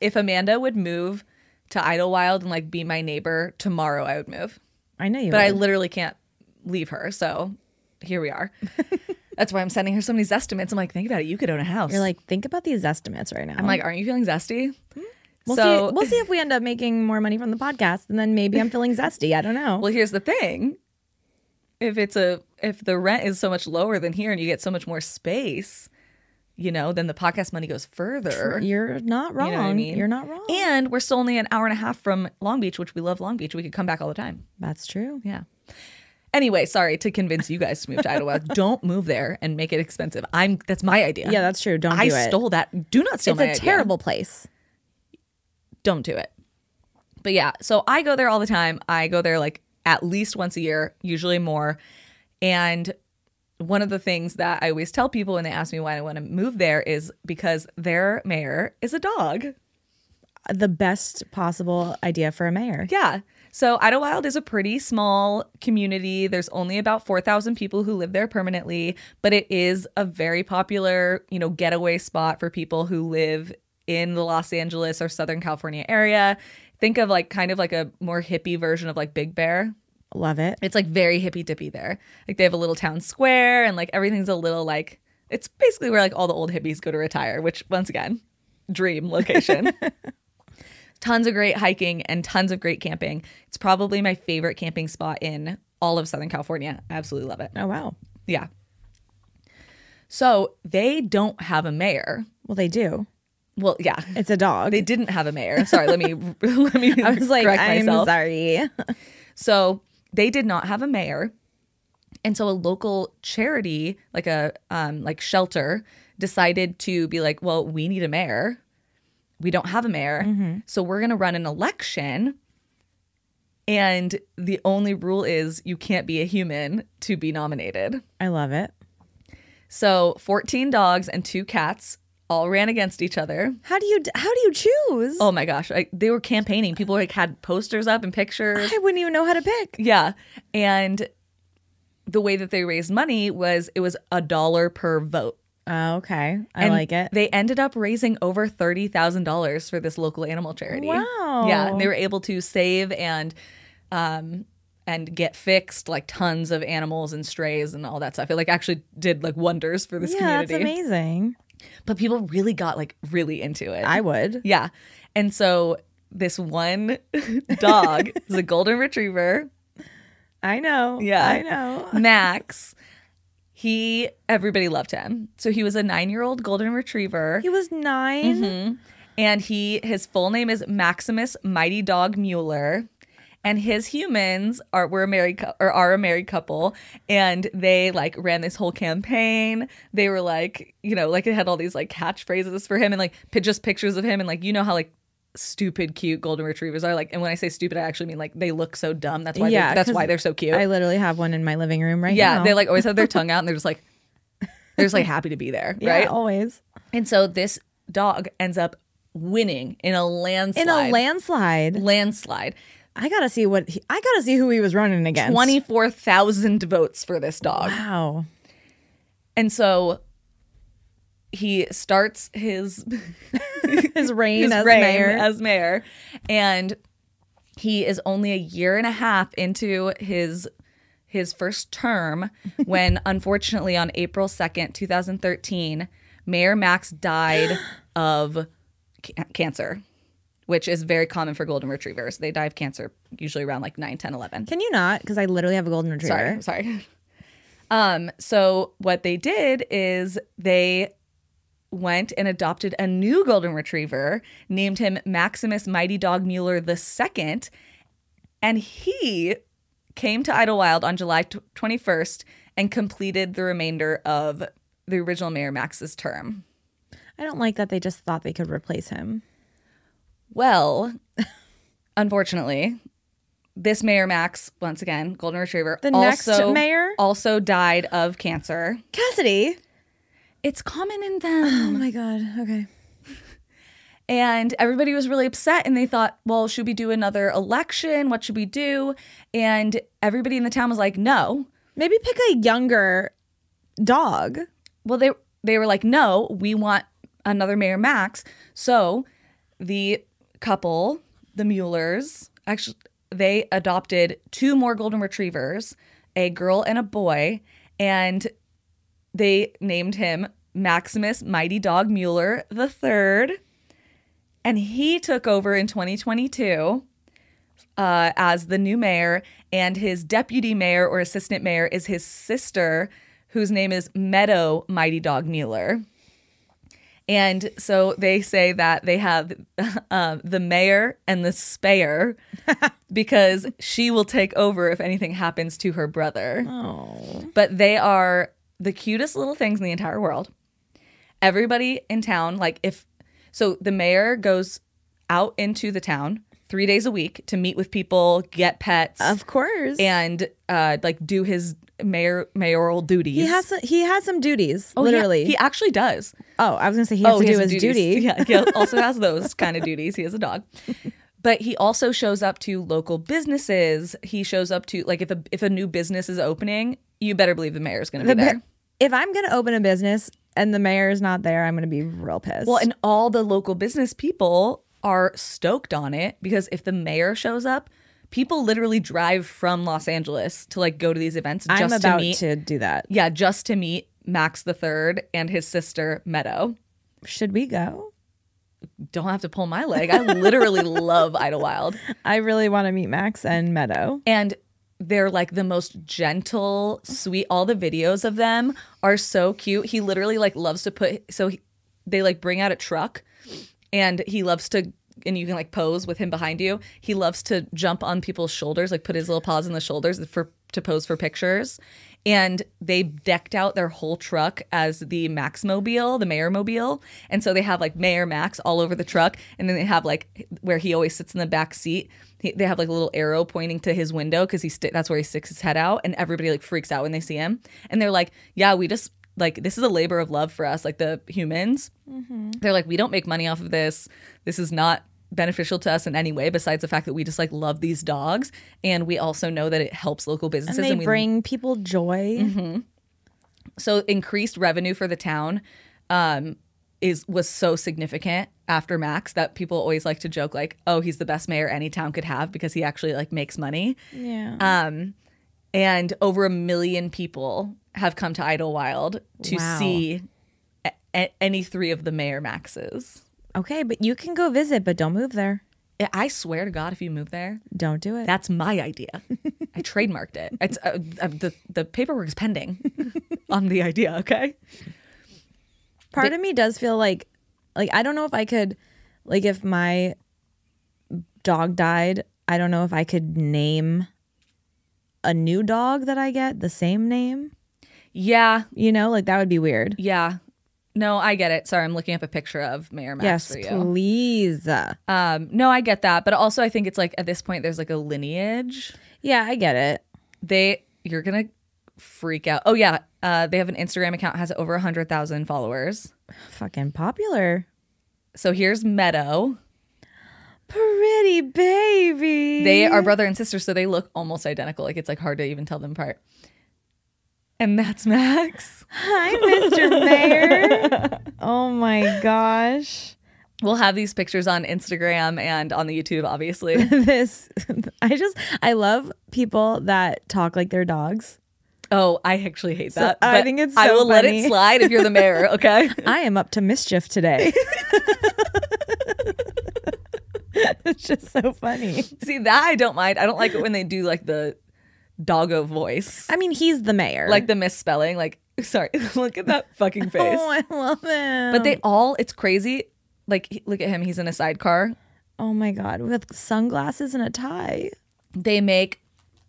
if Amanda would move to Idyllwild and like be my neighbor tomorrow, I would move.
I know you.
But I literally can't leave her. So here we are. That's why I'm sending her so many these estimates. I'm like, think about it. You could own a house.
You're like, think about these estimates right now.
I'm like, aren't you feeling zesty? Hmm?
we'll
so
see. We'll see if we end up making more money from the podcast, and then maybe I'm feeling zesty. I don't know.
Well, here's the thing. If it's a if the rent is so much lower than here and you get so much more space, you know, then the podcast money goes further.
You're not wrong.
You know I mean?
You're not wrong.
And we're still only an hour and a half from Long Beach, which we love Long Beach. We could come back all the time.
That's true.
Yeah. Anyway, sorry to convince you guys to move to Idyllwild. Don't move there and make it expensive. I'm that's my idea.
Yeah, that's true. Don't
I
do it.
stole that. Do not steal
It's a
idea.
terrible place.
Don't do it. But yeah, so I go there all the time. I go there like at least once a year, usually more. And one of the things that I always tell people when they ask me why I want to move there is because their mayor is a dog.
The best possible idea for a mayor.
Yeah. So Idyllwild is a pretty small community. There's only about 4,000 people who live there permanently, but it is a very popular, you know, getaway spot for people who live in the Los Angeles or Southern California area. Think of like kind of like a more hippie version of like Big Bear.
Love it.
It's like very hippy dippy there. Like they have a little town square and like everything's a little like it's basically where like all the old hippies go to retire, which once again, dream location. tons of great hiking and tons of great camping. It's probably my favorite camping spot in all of Southern California. I absolutely love it.
Oh wow.
Yeah. So they don't have a mayor.
Well, they do.
Well, yeah.
It's a dog.
They didn't have a mayor. Sorry, let me let me
I was like, I'm
myself.
sorry.
So they did not have a mayor. And so a local charity, like a um like shelter, decided to be like, well, we need a mayor. We don't have a mayor. So we're going to run an election. And the only rule is you can't be a human to be nominated.
I love it.
So 14 dogs and two cats all ran against each other.
How do you how do you choose?
Oh my gosh, I, they were campaigning. People like had posters up and pictures.
I wouldn't even know how to pick.
Yeah. And the way that they raised money was it was a dollar per vote.
Oh, okay. I
And
like it.
They ended up raising over $30,000 for this local animal charity.
Wow.
Yeah. And they were able to save and, um, and get fixed like tons of animals and strays and all that stuff. It like actually did like wonders for this
yeah, that's amazing.
But people really got like really into it.
I would.
Yeah. And so this one dog is a golden retriever.
I know.
Yeah.
I know.
Max, he everybody loved him. So he was a 9-year-old golden retriever
He was 9 mm-hmm.
and he his full name is Maximus Mighty Dog Mueller. And his humans are were a married or are a married couple, and they like ran this whole campaign. They were like, you know, like it had all these like catchphrases for him and like just pictures of him, and like you know how like stupid cute golden retrievers are like. And when I say stupid, I actually mean like they look so dumb. That's why
Yeah,
that's why they're so cute.
I literally have one in my living room right
yeah,
now.
they like always have their tongue out, and they're just like they're just like happy to be there,
yeah,
right?
always.
And so this dog ends up winning in a landslide.
In a landslide.
landslide.
I gotta see what he, I gotta see who he was running against.
24,000 votes for this dog.
Wow.
And so he starts his,
His reign
his
as
reign
mayor.
as mayor. And he is only a year and a half into his his first term when unfortunately on April 2nd, 2013, Mayor Max died of ca- cancer, which is very common for golden retrievers. They die of cancer usually around like 9, 10, 11.
Can you not? Because I literally have a golden retriever.
Sorry, sorry. Um, so what they did is they went and adopted a new golden retriever, named him Maximus Mighty Dog Mueller the second, and he came to Idyllwild on July tw- 21st and completed the remainder of the original Mayor Max's term.
I don't like that they just thought they could replace him.
Well, unfortunately, this Mayor Max, once again, golden retriever,
The next mayor?
also died of cancer.
Cassidy.
It's common in them.
Oh my god. Okay.
and everybody was really upset and they thought, well, should we do another election? What should we do? And everybody in the town was like, no.
Maybe pick a younger dog.
Well, they they were like, no, we want another Mayor Max. So the couple, the Muellers, actually they adopted two more golden retrievers, a girl and a boy, and they named him Maximus Mighty Dog Mueller the third. And he took over in 2022 uh, as the new mayor, and his deputy mayor or assistant mayor is his sister, whose name is Meadow Mighty Dog Mueller. And so they say that they have um, the mayor and the spayer because she will take over if anything happens to her brother.
Oh.
But they are the cutest little things in the entire world. Everybody in town, like if so, the mayor goes out into the town three days a week to meet with people, get pets,
Of course.
and uh, like do his mayor mayoral duties.
he has some, he has some duties,
Oh,
literally.
he actually does.
oh, I was gonna say he has to
he
do
has
his
duties.
duty.
Yeah, he also has those kind of duties. He has a dog. But he also shows up to local businesses. He shows up to like if a if a new business is opening, you better believe the mayor's going to
The
be there.
if I'm gonna open a business and the mayor's not there, I'm gonna be real pissed.
Well, and all the local business people are stoked on it because if the mayor shows up, people literally drive from Los Angeles to like go to these events just
I'm
to
about
meet.
to do that.
yeah, just to meet Max the Third and his sister Meadow.
Should we go?
Don't have to pull my leg. I literally love Idyllwild.
I really want to meet Max and Meadow.
and they're like the most gentle, sweet. All the videos of them are so cute. He literally like loves to put so he, they like bring out a truck, and he loves to and you can like pose with him behind you. He loves to jump on people's shoulders, like put his little paws in the shoulders for to pose for pictures. And they decked out their whole truck as the Max Mobile, the Mayor Mobile. And so they have like Mayor Max all over the truck. And then they have like where he always sits in the back seat. He, they have like a little arrow pointing to his window because he that's where he sticks his head out. And everybody like freaks out when they see him. And they're like, yeah, we just like this is a labor of love for us, like the humans. They're like, we don't make money off of this. This is not beneficial to us in any way besides the fact that we just like love these dogs and we also know that it helps local businesses
And they
we
bring people joy.
so increased revenue for the town um is was so significant after Max that people always like to joke like oh he's the best mayor any town could have because he actually like makes money
Yeah.
um and over a million people have come to Idyllwild to
Wow.
see a- any three of the mayor Maxes
okay, but you can go visit, but don't move there.
I- swear to God, if you move there,
Don't do it.
That's my idea. I trademarked it. It's uh, uh, the the paperwork is pending on the idea. Okay.
Part of me does feel like like I don't know if I could like if my dog died, I don't know if I could name a new dog that I get the same name.
Yeah.
You know, like that would be weird.
Yeah. No, I get it. Sorry, I'm looking up a picture of Mayor Max
yes, please.
Um, no, I get that, but also I think it's like at this point there's like a lineage.
Yeah, I get it.
They you're gonna freak out. Oh yeah, uh, they have an Instagram account has over a hundred thousand followers.
Fucking popular.
So here's Meadow.
Pretty baby.
They are brother and sister, so they look almost identical. Like it's like hard to even tell them apart. And that's Max.
Hi, Mr. Mayor. oh my gosh.
We'll have these pictures on Instagram and on the YouTube, obviously.
This I just I love people that talk like they're dogs.
Oh, I actually hate that.
I think it's
I
so
will let it slide if you're the mayor, okay?
I am up to mischief today. it's just so funny.
See, that I don't mind. I don't like it when they do like the doggo voice.
I mean, he's the mayor.
Like the misspelling. Like, sorry, look at that fucking face.
oh, I love him.
But they all, it's crazy. Like, look at him. He's in a sidecar.
oh my god, with sunglasses and a tie.
They make,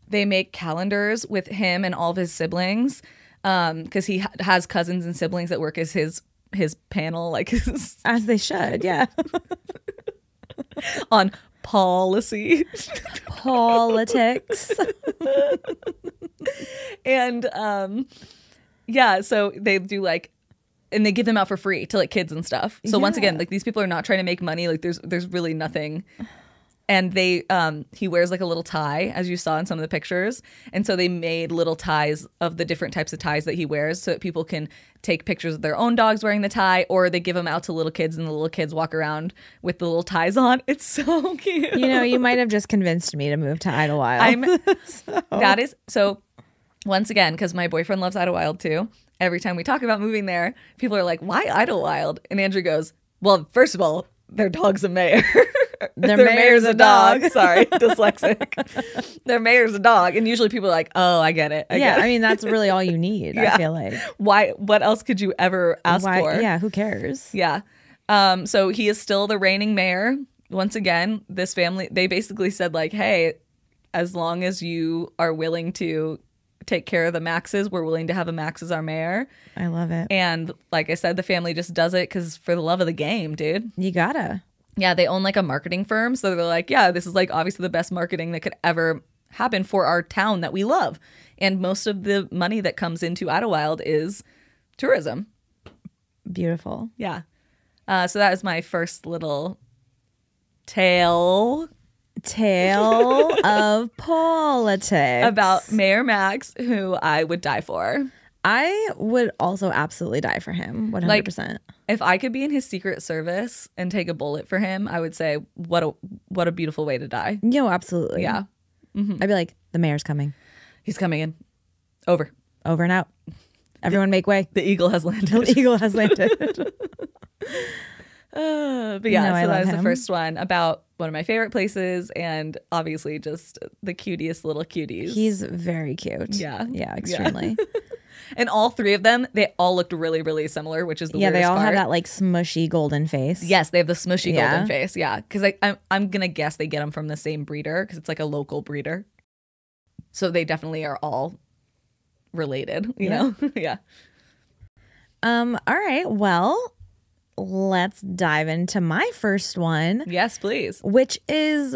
they make calendars with him and all of his siblings, um, because he ha- has cousins and siblings that work as his his panel, like his,
As they should, yeah.
on policy.
Politics.
and um yeah so they do like and they give them out for free to like kids and stuff so once again like these people are not trying to make money like there's there's really nothing and they um he wears like a little tie as you saw in some of the pictures and so they made little ties of the different types of ties that he wears so that people can take pictures of their own dogs wearing the tie or they give them out to little kids and the little kids walk around with the little ties on it's so cute
you know, you might have just convinced me to move to Idyllwild.
I'm that is so once again because my boyfriend loves Idyllwild too. Every time we talk about moving there, people are like, "Why Idyllwild?" And Andrew goes, "Well, first of all, their dog's a mayor."
Their mayor's a dog.
Sorry, dyslexic. Their mayor's a dog, and usually people are like, "Oh, I get it." I
yeah,
get it.
I mean that's really all you need.
Yeah.
I feel like.
Why? What else could you ever ask
Why-
for?
Yeah, who cares?
Yeah. Um, so he is still the reigning mayor. Once again, this family, they basically said, like, hey, as long as you are willing to take care of the Maxes, we're willing to have a Max as our mayor.
I love it.
And like I said, the family just does it because for the love of the game, dude.
You gotta.
Yeah, they own like a marketing firm. So they're like, yeah, this is like obviously the best marketing that could ever happen for our town that we love. And most of the money that comes into Idyllwild is tourism.
Beautiful.
Yeah. Uh, so that was my first little tale
Tale of politics.
about Mayor Max, who I would die for.
I would also absolutely die for him. One hundred percent.
If I could be in his secret service and take a bullet for him, I would say, what a what a beautiful way to die.
No, absolutely.
Yeah,
I'd be like, the mayor's coming.
he's coming in. Over.
Over and out. Everyone make way.
The eagle has landed.
The eagle has landed.
Uh, but yeah,
No, I
so that was the first one about one of my favorite places, and obviously just the cutest little cuties.
He's very cute.
Yeah.
Yeah, extremely.
and all three of them, they all looked really, really similar, which is the
Yeah, they all have that like smushy golden face.
Yes, they have the smushy
Yeah.
golden face. Yeah, because I'm I'm gonna guess they get them from the same breeder because it's like a local breeder. So they definitely are all related. You
Yeah.
know? yeah.
Um, all right. Well, let's dive into my first one,
Yes, please.
which is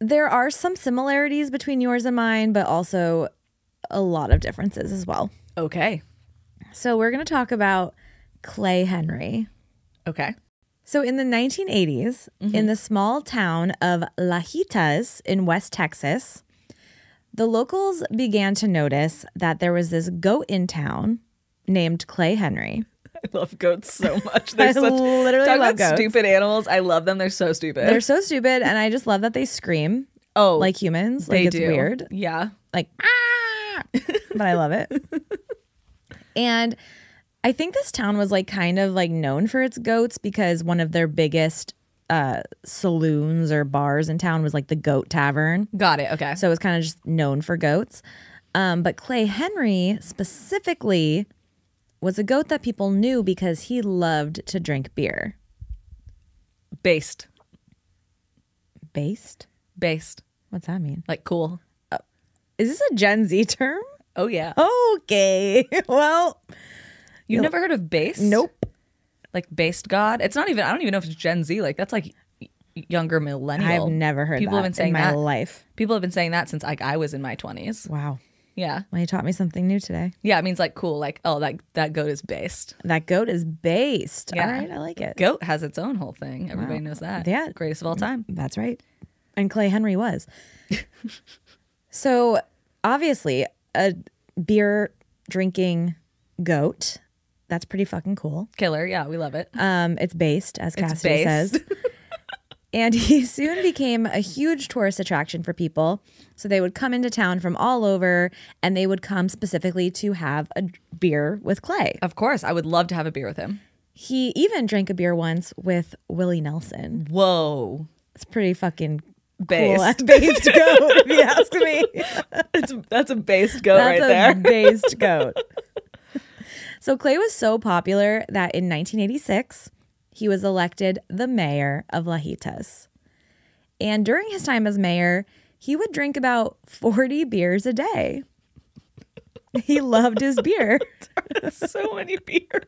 there are some similarities between yours and mine, but also a lot of differences as well.
Okay.
So we're going to talk about Clay Henry.
Okay.
So, in the 1980s, in the small town of Lajitas in West Texas, the locals began to notice that there was this goat in town named Clay Henry.
I love goats so much. They're
I
such
literally
talk
love goats.
stupid animals. I love them. They're so stupid.
They're so stupid, and I just love that they scream
oh,
like humans.
they
Like it's
do.
weird.
Yeah.
Like, ah! But I love it. and I think this town was like kind of like known for its goats because one of their biggest uh saloons or bars in town was like the Goat Tavern.
Got it. Okay.
So it was kind of just known for goats. Um, but Clay Henry specifically was a goat that people knew because he loved to drink beer.
based.
Based?
Based.
What's that mean?
Like cool.
Is this a Gen Z term?
Oh yeah.
Okay. Well,
You've never heard of based?
nope.
Like based God? It's not even I don't even know if it's Gen Z. Like that's like younger millennial.
I've never heard
People
that
have been saying
in my
that.
life.
People have been saying that since like I was in my 20s.
Wow.
Yeah.
Well, you taught me something new today.
Yeah, it means like cool, like oh that that goat is based.
That goat is based.
Yeah.
All right, I like it.
Goat has its own whole thing. Everybody knows that.
Yeah.
Greatest of all time.
That's right. And Clay Henry was. so, obviously, a beer drinking goat. That's pretty fucking cool.
Killer. Yeah, we love it.
Um, it's based, as Cassidy
based.
says. and he soon became a huge tourist attraction for people. So they would come into town from all over and they would come specifically to have a beer with Clay.
Of course, I would love to have a beer with him.
He even drank a beer once with Willie Nelson.
Whoa.
It's pretty fucking
Based.
Based goat, if you ask me.
That's that's a based goat
That's
right
a
there.
based goat. so Clay was so popular that in 1986, he was elected the mayor of Lajitas. And during his time as mayor, he would drink about 40 beers a day. He loved his beer.
so many beers.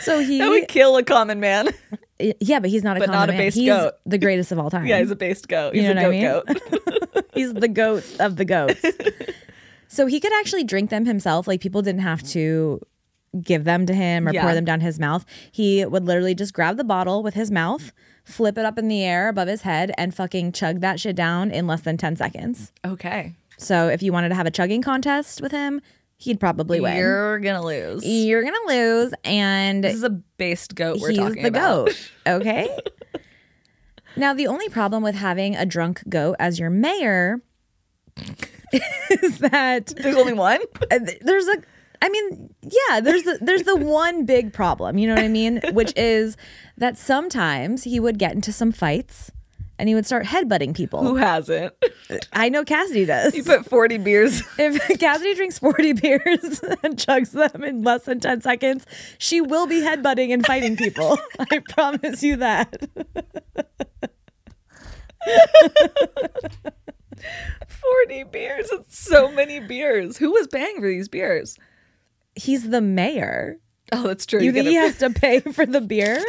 So he
That would kill a common man.
Yeah, but he's not a
But not a
man.
based
He's
goat.
the greatest of all time.
Yeah, he's a based goat.
You know
a
what I mean?
goat.
He's the goat of the goats. so he could actually drink them himself. Like people didn't have to give them to him or
Yeah.
pour them down his mouth. He would literally just grab the bottle with his mouth, flip it up in the air above his head, and fucking chug that shit down in less than 10 seconds.
Okay.
So if you wanted to have a chugging contest with him, he'd probably win.
You're gonna lose.
You're gonna lose, and
This is a based goat we're
he's
talking
the
about.
goat. Okay. now the only problem with having a drunk goat as your mayor is that
There's only one?
uh, there's a I mean, yeah, there's the there's the one big problem, you know what I mean? Which is that sometimes he would get into some fights and he would start headbutting people.
Who hasn't?
I know Cassidy does.
You put 40 beers.
if Cassidy drinks 40 beers and chugs them in less than 10 seconds, she will be headbutting and fighting people. I promise you that.
40 beers. It's so many beers. Who was paying for these beers?
He's the mayor.
Oh, that's true.
You think
gotta-
he has to pay for the beer?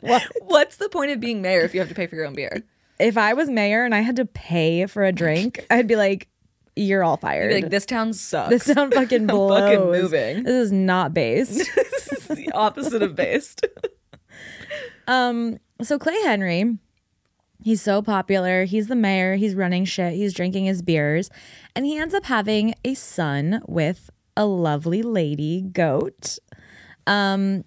What?
What's the point of being mayor if you have to pay for your own beer?
If I was mayor and I had to pay for a drink, I'd be like, you're all fired.
Like this town sucks.
this sound fucking blows.
fucking moving.
This is not based.
this is the opposite of based. um.
so Clay Henry, he's so popular. He's the mayor. He's running shit. He's drinking his beers, and he ends up having a son with a lovely lady goat. Um,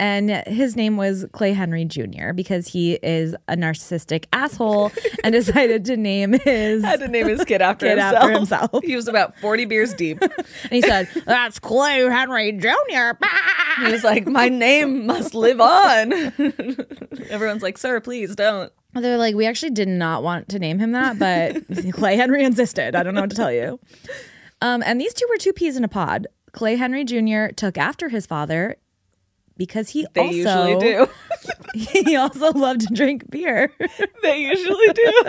and his name was Clay Henry Jr. because he is a narcissistic asshole and decided to name his.
Had to name his kid after
Kid
himself.
after himself.
He was about 40 beers deep.
And he said, "That's Clay Henry Jr."
He was like, My name must live on. Everyone's like, Sir, please don't.
They're like, we actually did not want to name him that, but Clay Henry insisted. I don't know what to tell you. Um, and these two were two peas in a pod. Clay Henry Jr. took after his father because he
They
also
usually do.
he also loved to drink beer.
They usually do.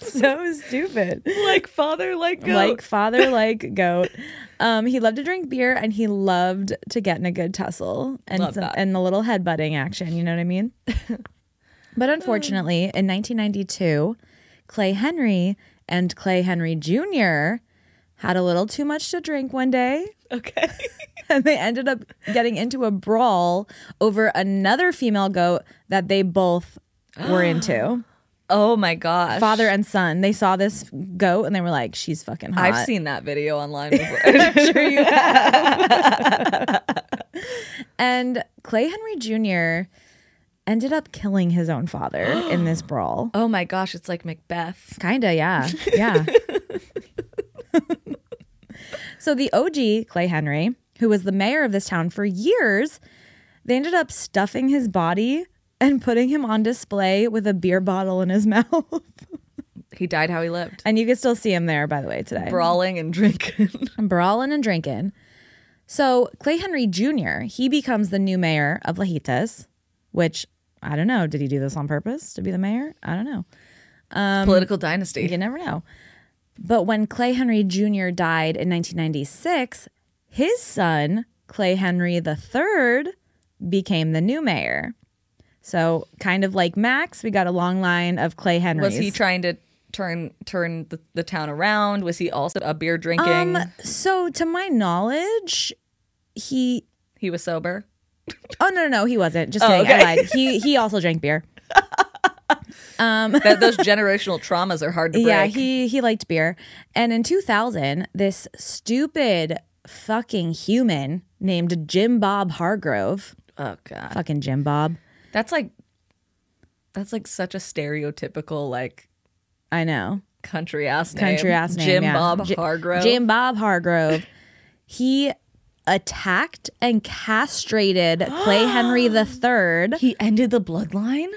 so stupid.
like father, like goat.
Like father, like goat. Um, he loved to drink beer and he loved to get in a good tussle and some, and the little headbutting action. You know what I mean? but unfortunately, in 1992, Clay Henry and Clay Henry Jr. had a little too much to drink one day.
okay.
And they ended up getting into a brawl over another female goat that they both were into.
Oh my gosh.
Father and son. They saw this goat and they were like, she's fucking hot.
I've seen that video online before.
sure you have. and Clay Henry Jr. ended up killing his own father in this brawl.
oh my gosh, it's like Macbeth.
Kinda, yeah. Yeah. so the OG Clay Henry, who was the mayor of this town for years, they ended up stuffing his body and putting him on display with a beer bottle in his mouth.
He died how he lived.
and you can still see him there, by the way, today.
Brawling and drinking.
brawling and drinking. So Clay Henry Jr. he becomes the new mayor of Lajitas, which I don't know. Did he do this on purpose to be the mayor? I don't know.
Political dynasty.
You never know. But when Clay Henry Jr. died in 1996, his son Clay Henry III became the new mayor. So kind of like Max, we got a long line of Clay Henrys.
Was he trying to turn turn the, the town around? Was he also a beer drinking?
Um, so to my knowledge, he
he was sober.
Oh no, no, no, he wasn't. Just
Oh,
kidding.
okay.
I lied. He he also drank beer.
Um, that, those generational traumas are hard to break.
Yeah, he he liked beer. And in 2000, this stupid fucking human named Jim Bob Hargrove,
oh god.
fucking Jim Bob.
That's like that's like such a stereotypical like
I know.
country ass name.
Country ass name.
Jim
yeah.
Bob Hargrove.
Jim Bob Hargrove. he attacked and castrated Clay Henry III.
He ended the bloodline?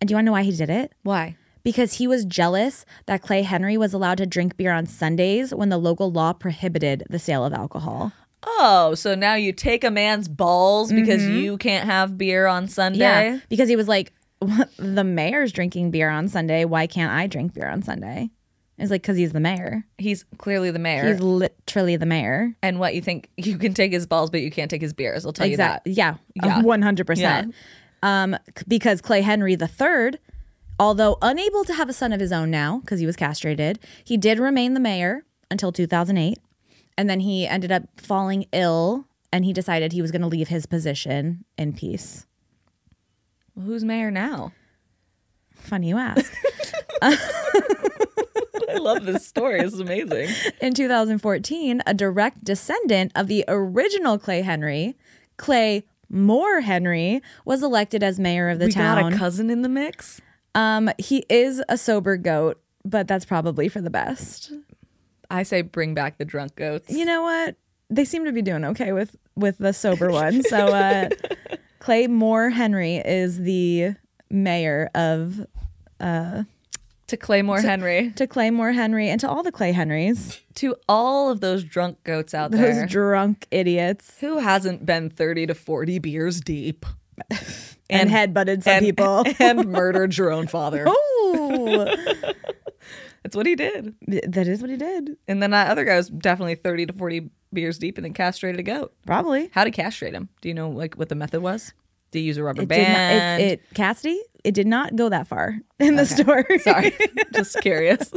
And do you want to know why he did it?
Why?
because he was jealous that Clay Henry was allowed to drink beer on Sundays when the local law prohibited the sale of alcohol.
Oh, so now you take a man's balls because mm-hmm. you can't have beer on Sunday?
Yeah, because he was like, the mayor's drinking beer on Sunday. Why can't I drink beer on Sunday? It's like because he's the mayor.
He's clearly the mayor.
He's literally the mayor.
and what you think you can take his balls, but you can't take his beers. I'll tell you that.
Yeah.
Yeah.
One hundred percent. Um, because Clay Henry III, although unable to have a son of his own now because he was castrated, he did remain the mayor until two thousand eight, and then he ended up falling ill, and he decided he was going to leave his position in peace.
Well, who's mayor now?
Funny you ask.
I love this story. It's amazing.
In 2014, a direct descendant of the original Clay Henry, Clay Moore Henry, was elected as mayor of the
we
town.
got a cousin in the mix.
Um, he is a sober goat, but that's probably for the best.
I say bring back the drunk goats.
You know what? They seem to be doing okay with with the sober one. So uh, Clay Moore Henry is the mayor of
to Claymore Henry,
to Claymore Henry and to all the Clay Henrys,
to all of those drunk goats out
those
there.
Those drunk idiots,
Who hasn't been 30 to 40 beers deep
and, headbutted some people.
and murdered your own father?
oh,
That's what he did.
that is what he did.
And then that other guy was definitely 30 to 40 beers deep and then castrated a goat.
Probably.
How to castrate him? Do you know like what the method was? Did you use a rubber
It did not.
band?
It, it Cassidy. It did not go that far in the story.
Sorry, just curious.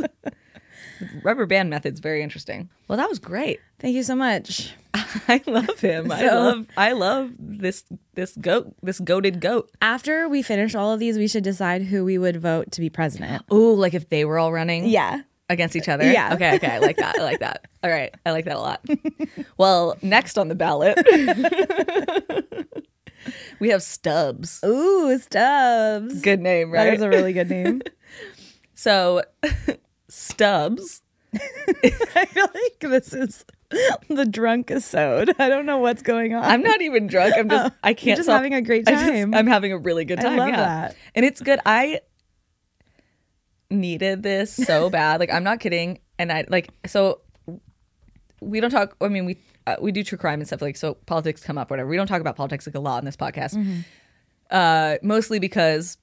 rubber band method's very interesting. Well, that was great.
Thank you so much.
I love him. I love I love this this goat, this goaded goat.
After we finish all of these, we should decide who we would vote to be president.
Ooh, like if they were all running
Yeah.
against each other.
Yeah.
Okay, okay. I like that. I like that. All right. I like that a lot. well, next on the ballot, we have Stubbs.
Ooh, Stubbs.
Good name,
That
right?
is a really good name.
so, Stubbs.
I feel like this is the drunk episode. I don't know what's going on.
I'm not even drunk. I'm just. Oh, I
You're
can't.
just
stop-
having a great
I just-
time.
I'm having a really good
I
time.
love
yeah.
that.
and it's good. I needed this so bad. Like I'm not kidding. And I like so. We don't talk. I mean, we uh, we do true crime and stuff like so. Politics come up, whatever. We don't talk about politics like a lot on this podcast.
Mm-hmm.
Uh, mostly because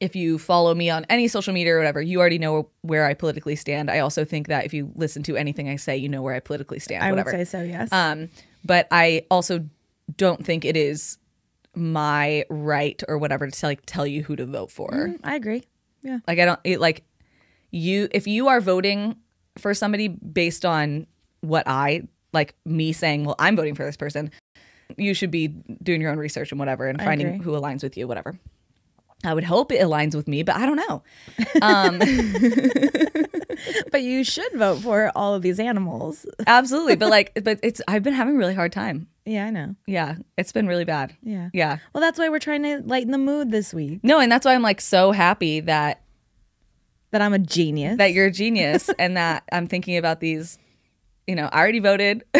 if you follow me on any social media or whatever, you already know where I politically stand. I also think that if you listen to anything I say, you know where I politically stand.
I
whatever.
would say so, yes.
Um, but I also don't think it is my right or whatever to like tell you who to vote for.
I agree. Yeah.
Like I don't it, like you if you are voting for somebody based on what I like me saying, well, I'm voting for this person, you should be doing your own research and whatever and finding
agree.
who aligns with you, whatever. I would hope it aligns with me, but I don't know.
Um, but you should vote for all of these animals.
Absolutely, but like, but it's I've been having a really hard time.
Yeah, I know.
Yeah, it's been really bad.
Yeah.
yeah.
Well, that's why we're trying to lighten the mood this week.
No, and that's why I'm like so happy that
That I'm a genius.
that you're a genius and that I'm thinking about these. You know, I already voted.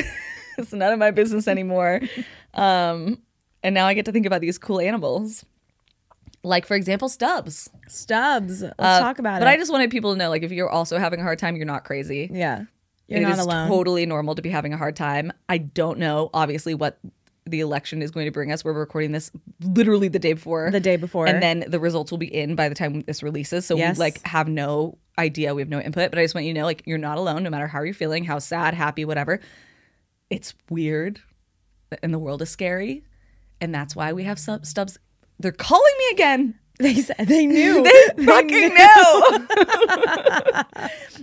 it's none of my business anymore. Um, and now I get to think about these cool animals. Like, for example, Stubbs.
Stubbs. Let's
Uh,
talk about
but
it.
But I just wanted people to know, like, if you're also having a hard time, you're not crazy.
yeah. You're
It
not
is
alone.
totally normal to be having a hard time. I don't know, obviously, what the election is going to bring us. We're recording this literally the day before.
The day before.
And then the results will be in by the time this releases. So
Yes.
we like have no idea. We have no input. But I just want you to know, like, you're not alone, no matter how you're feeling, how sad, happy, whatever. It's weird. And the world is scary. And that's why we have sub- stubs. They're calling me again.
they said they knew.
They fucking know.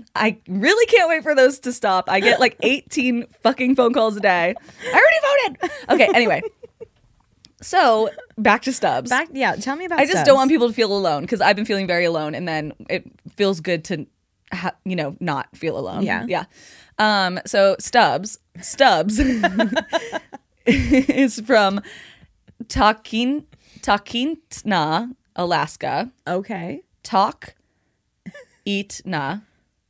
I really can't wait for those to stop. I get like 18 fucking phone calls a day. I already voted. Okay, anyway. So back to Stubbs.
Back. Yeah. Tell me about.
I just
Stubbs.
don't want people to feel alone because I've been feeling very alone, and then it feels good to, ha- you know, not feel alone.
Yeah.
yeah. Um. So Stubbs, Stubbs, is from Takin Takintna, Alaska.
Okay.
Talk Eatna.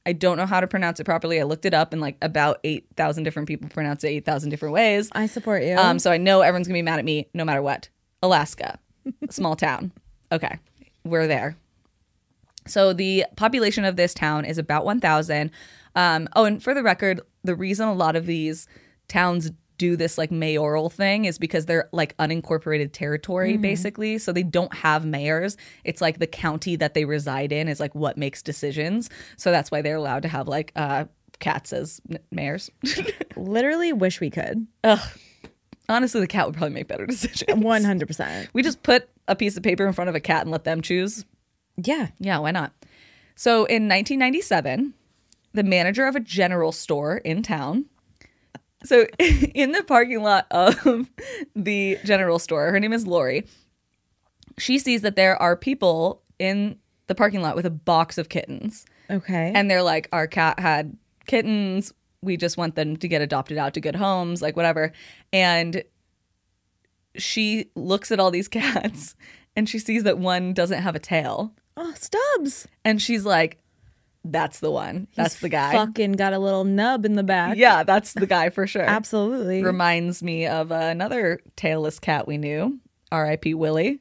I don't know how to pronounce it properly. I looked it up, and like about eight thousand different people pronounce it eight thousand different ways.
I support you.
Um, so I know everyone's gonna be mad at me no matter what. Alaska, small town. Okay, we're there. So the population of this town is about 1,000. Um, oh, and for the record, the reason a lot of these towns do this like mayoral thing is because they're like unincorporated territory, basically. So they don't have mayors. It's like the county that they reside in is like what makes decisions. So that's why they're allowed to have like uh, cats as n- mayors.
Literally wish we could.
Honestly, the cat would probably make better decisions.
One hundred percent.
We just put a piece of paper in front of a cat and let them choose.
Yeah.
Yeah, why not? So in 1997, the manager of a general store in town. So in the parking lot of the general store, her name is Lori. She sees that there are people in the parking lot with a box of kittens.
Okay.
And they're like, our cat had kittens. We just want them to get adopted out to good homes, like whatever. And she looks at all these cats and she sees that one doesn't have a tail.
Oh, Stubbs.
And she's like, that's the one. That's
He's
the guy.
Fucking got a little nub in the back.
Yeah, that's the guy for sure.
Absolutely.
Reminds me of another tailless cat we knew, R.I.P. Willie.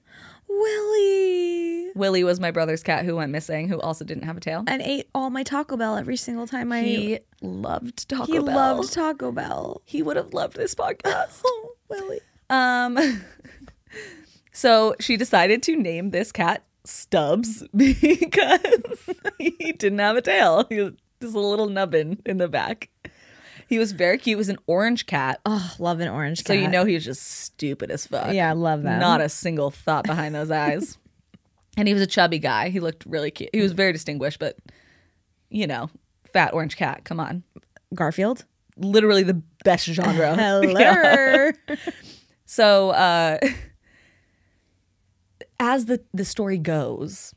Willie.
Willie was my brother's cat who went missing, who also didn't have a tail.
And ate all my Taco Bell every single time I
He loved Taco
he
Bell.
loved Taco Bell.
he would have loved this podcast.
Oh, Willie.
Um, so she decided to name this cat Stubbs because he didn't have a tail. He was just a little nubbin in the back. He was very cute. He was an orange cat.
Oh, love an orange cat.
So you know he was just stupid as fuck.
Yeah, I love that.
Not a single thought behind those eyes. And he was a chubby guy. He looked really cute. He was very distinguished, but you know, fat orange cat. Come on.
Garfield.
Literally the best genre.
Hello.
So uh as the the story goes,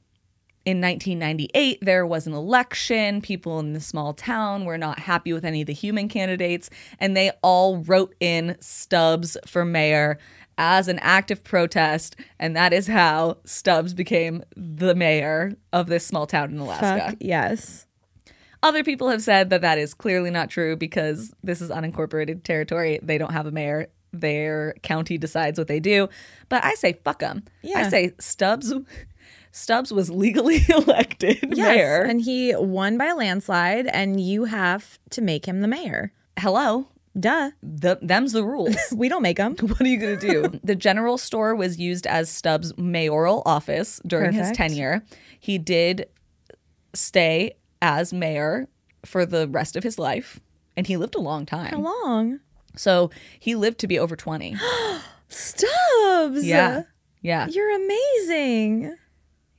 in 1998 there was an election. People in the small town were not happy with any of the human candidates and they all wrote in Stubbs for mayor as an act of protest and that is how Stubbs became the mayor of this small town in Alaska.
Fuck yes.
Other people have said that that is clearly not true because this is unincorporated territory. They don't have a mayor. Their county decides what they do. But I say fuck them.
Yeah.
I say Stubbs. Stubbs was legally elected
Yes.
mayor.
And he won by a landslide, and you have to make him the mayor.
Hello,
Duh.
the, them's the rules.
We don't make them.
what are you gonna do? the general store was used as Stubbs' mayoral office during his tenure. He did stay as mayor for the rest of his life, and he lived a long time.
How long?
So he lived to be over 20.
Stubbs.
Yeah. Yeah.
You're amazing.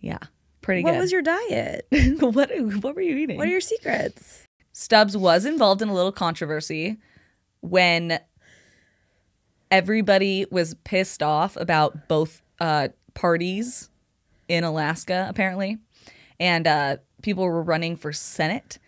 Yeah. Pretty
What
good.
What was your diet?
what what were you eating?
What are your secrets?
Stubbs was involved in a little controversy when everybody was pissed off about both uh, parties in Alaska, apparently, and uh, people were running for Senate.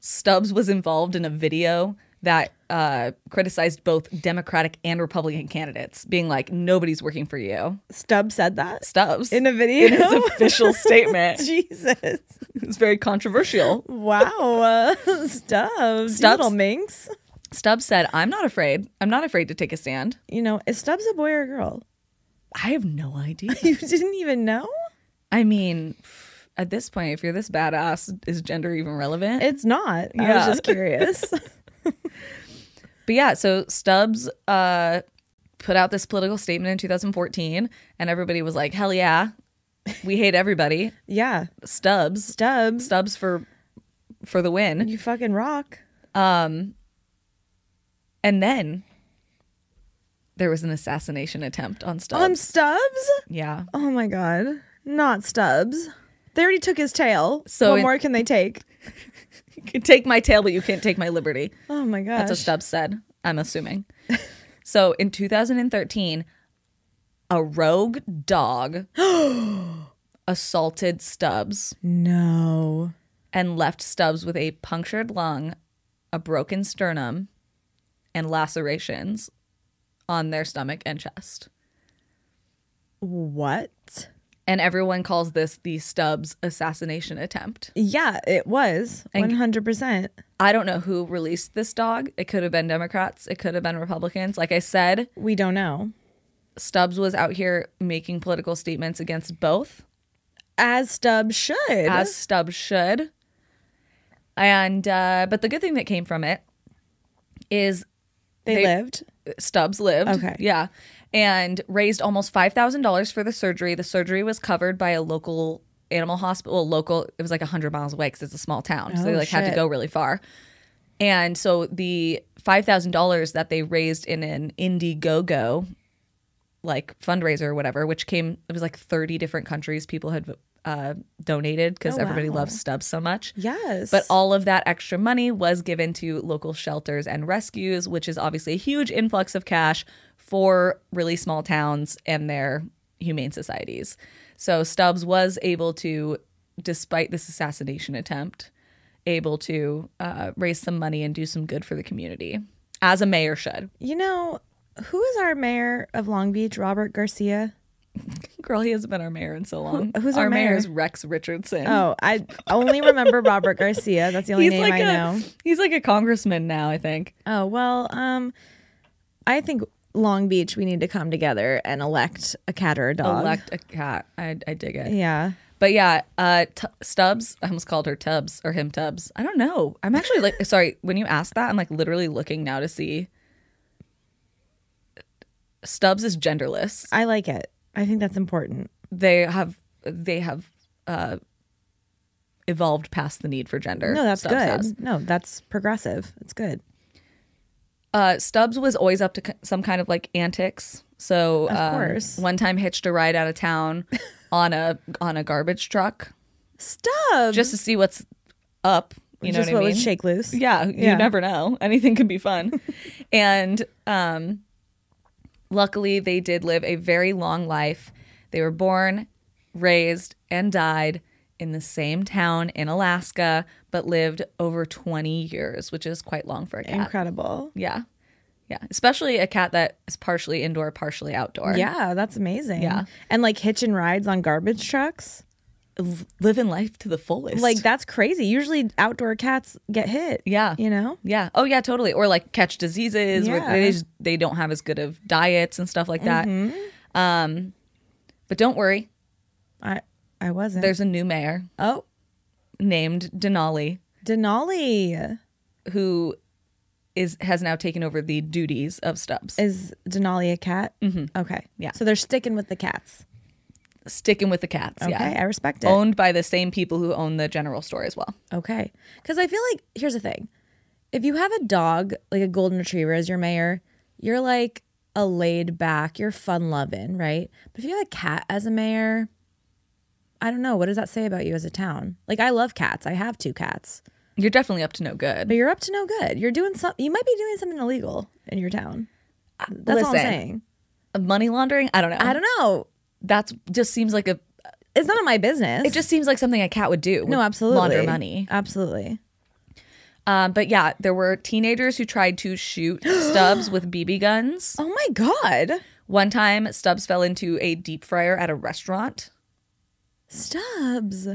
Stubbs was involved in a video that uh, criticized both Democratic and Republican candidates, being like, "Nobody's working for you."
Stubbs said that
Stubbs
in a video.
in his official statement.
Jesus.
It's very controversial.
Wow. Uh, Stubbs.
Stubbs?
Little minx.
Stubbs said, "I'm not afraid. I'm not afraid to take a stand."
You know, is Stubbs a boy or a girl?
I have no idea.
You didn't even know?
I mean, at this point, if you're this badass, is gender even relevant?
It's not. Yeah. I was just curious.
But yeah, so Stubbs uh, put out this political statement in 2014, and everybody was like, "Hell yeah, we hate everybody."
yeah.
Stubbs,
Stubbs.
Stubbs for for the win.
You fucking rock.
Um, and then there was an assassination attempt on Stubbs.
On Stubbs?
yeah.
Oh my god. Not Stubbs. They already took his tail.
So
what
in-
more can they take?
You can take my tail, but you can't take my liberty.
Oh my gosh.
That's what Stubbs said, I'm assuming. so in 2013, a rogue dog assaulted Stubbs
No.
and left Stubbs with a punctured lung, a broken sternum, and lacerations on their stomach and chest.
What?
And everyone calls this the Stubbs assassination attempt.
Yeah, it was.
And-
100%.
I don't know who released this dog. It could have been Democrats, it could have been Republicans. Like I said,
We don't know.
Stubbs was out here making political statements against both,
As Stubbs should.
as Stubbs should. And uh, but the good thing that came from it is
they,
they-
lived.
Stubbs lived.
Okay.
Yeah. And raised almost $5,000 for the surgery. The surgery was covered by a local animal hospital, well, local, it was like 100 miles away because it's a small town. so they
Oh,
like had to go really far. And so the $5,000 that they raised in an Indiegogo like fundraiser or whatever, which came, it was like 30 different countries people had uh, donated because
Oh,
everybody
wow.
loves Stubbs so much.
Yes.
But all of that extra money was given to local shelters and rescues, which is obviously a huge influx of cash for really small towns and their humane societies. So Stubbs was able to, despite this assassination attempt, able to uh, raise some money and do some good for the community, as a mayor should.
you know, who is our mayor of Long Beach? Robert Garcia.
Girl, he hasn't been our mayor in so long.
who's our
mayor?
mayor?
is Rex Richardson.
Oh, I only remember Robert Garcia. That's the only
he's
name
like
I
a
know.
he's like a congressman now. I think.
Oh well, um, I think Long Beach we need to come together and elect a cat or a dog.
Elect a cat. I I dig it.
Yeah.
But yeah, uh, t- Stubbs. I almost called her Tubbs or him Tubbs. I don't know. I'm actually like sorry when you asked that. I'm like literally looking now to see. Stubbs is genderless.
I like it. I think that's important.
They have they have uh, evolved past the need for gender.
No, that's
Stubbs
good.
has.
No, that's progressive. It's good.
Uh, Stubbs was always up to some kind of like antics. So
Of
um,
course.
one time hitched a ride out of town on a on a garbage truck
Stubbs.
just to see what's up. You know
just
what, I mean?
would shake loose.
Yeah, you
Yeah.
never know. Anything can be fun. and um, luckily, they did live a very long life. They were born, raised, and died in the same town in Alaska, but lived over 20 years, which is quite long for a cat.
Incredible.
Yeah. Yeah. Especially a cat that is partially indoor, partially outdoor.
Yeah, that's amazing.
Yeah.
And like hitching rides on garbage trucks.
Living life to the fullest.
Like that's crazy. Usually outdoor cats get hit.
Yeah.
You know?
Yeah. Oh, yeah, totally. Or like catch diseases. Where
Yeah.
they just, they don't have as good of diets and stuff like that. Um, but don't worry.
I I wasn't.
There's a new mayor
oh,
named Denali
Denali.
who is has now taken over the duties of Stubbs.
Is Denali a cat? Mm-hmm. Okay.
Yeah.
So they're sticking with the cats.
Sticking with the cats.
Okay.
Yeah.
I respect it.
Owned by the same people who own the general store as well.
Okay. Because I feel like, here's the thing if you have a dog, like a golden retriever as your mayor, you're like a laid back, you're fun loving, right? But if you have a cat as a mayor, I don't know. What does that say about you as a town? Like, I love cats. I have two cats,
You're definitely up to no good.
but you're up to no good. You're doing something, you might be doing something illegal in your town. That's all I'm saying.
Money laundering? I don't know.
I don't know.
That's just seems like a.
It's none of my business.
It just seems like something a cat would do.
no, absolutely.
Launder money.
Absolutely.
Um, but yeah, there were teenagers who tried to shoot Stubbs with BB guns.
Oh my God.
One time, Stubbs fell into a deep fryer at a restaurant.
Stubbs.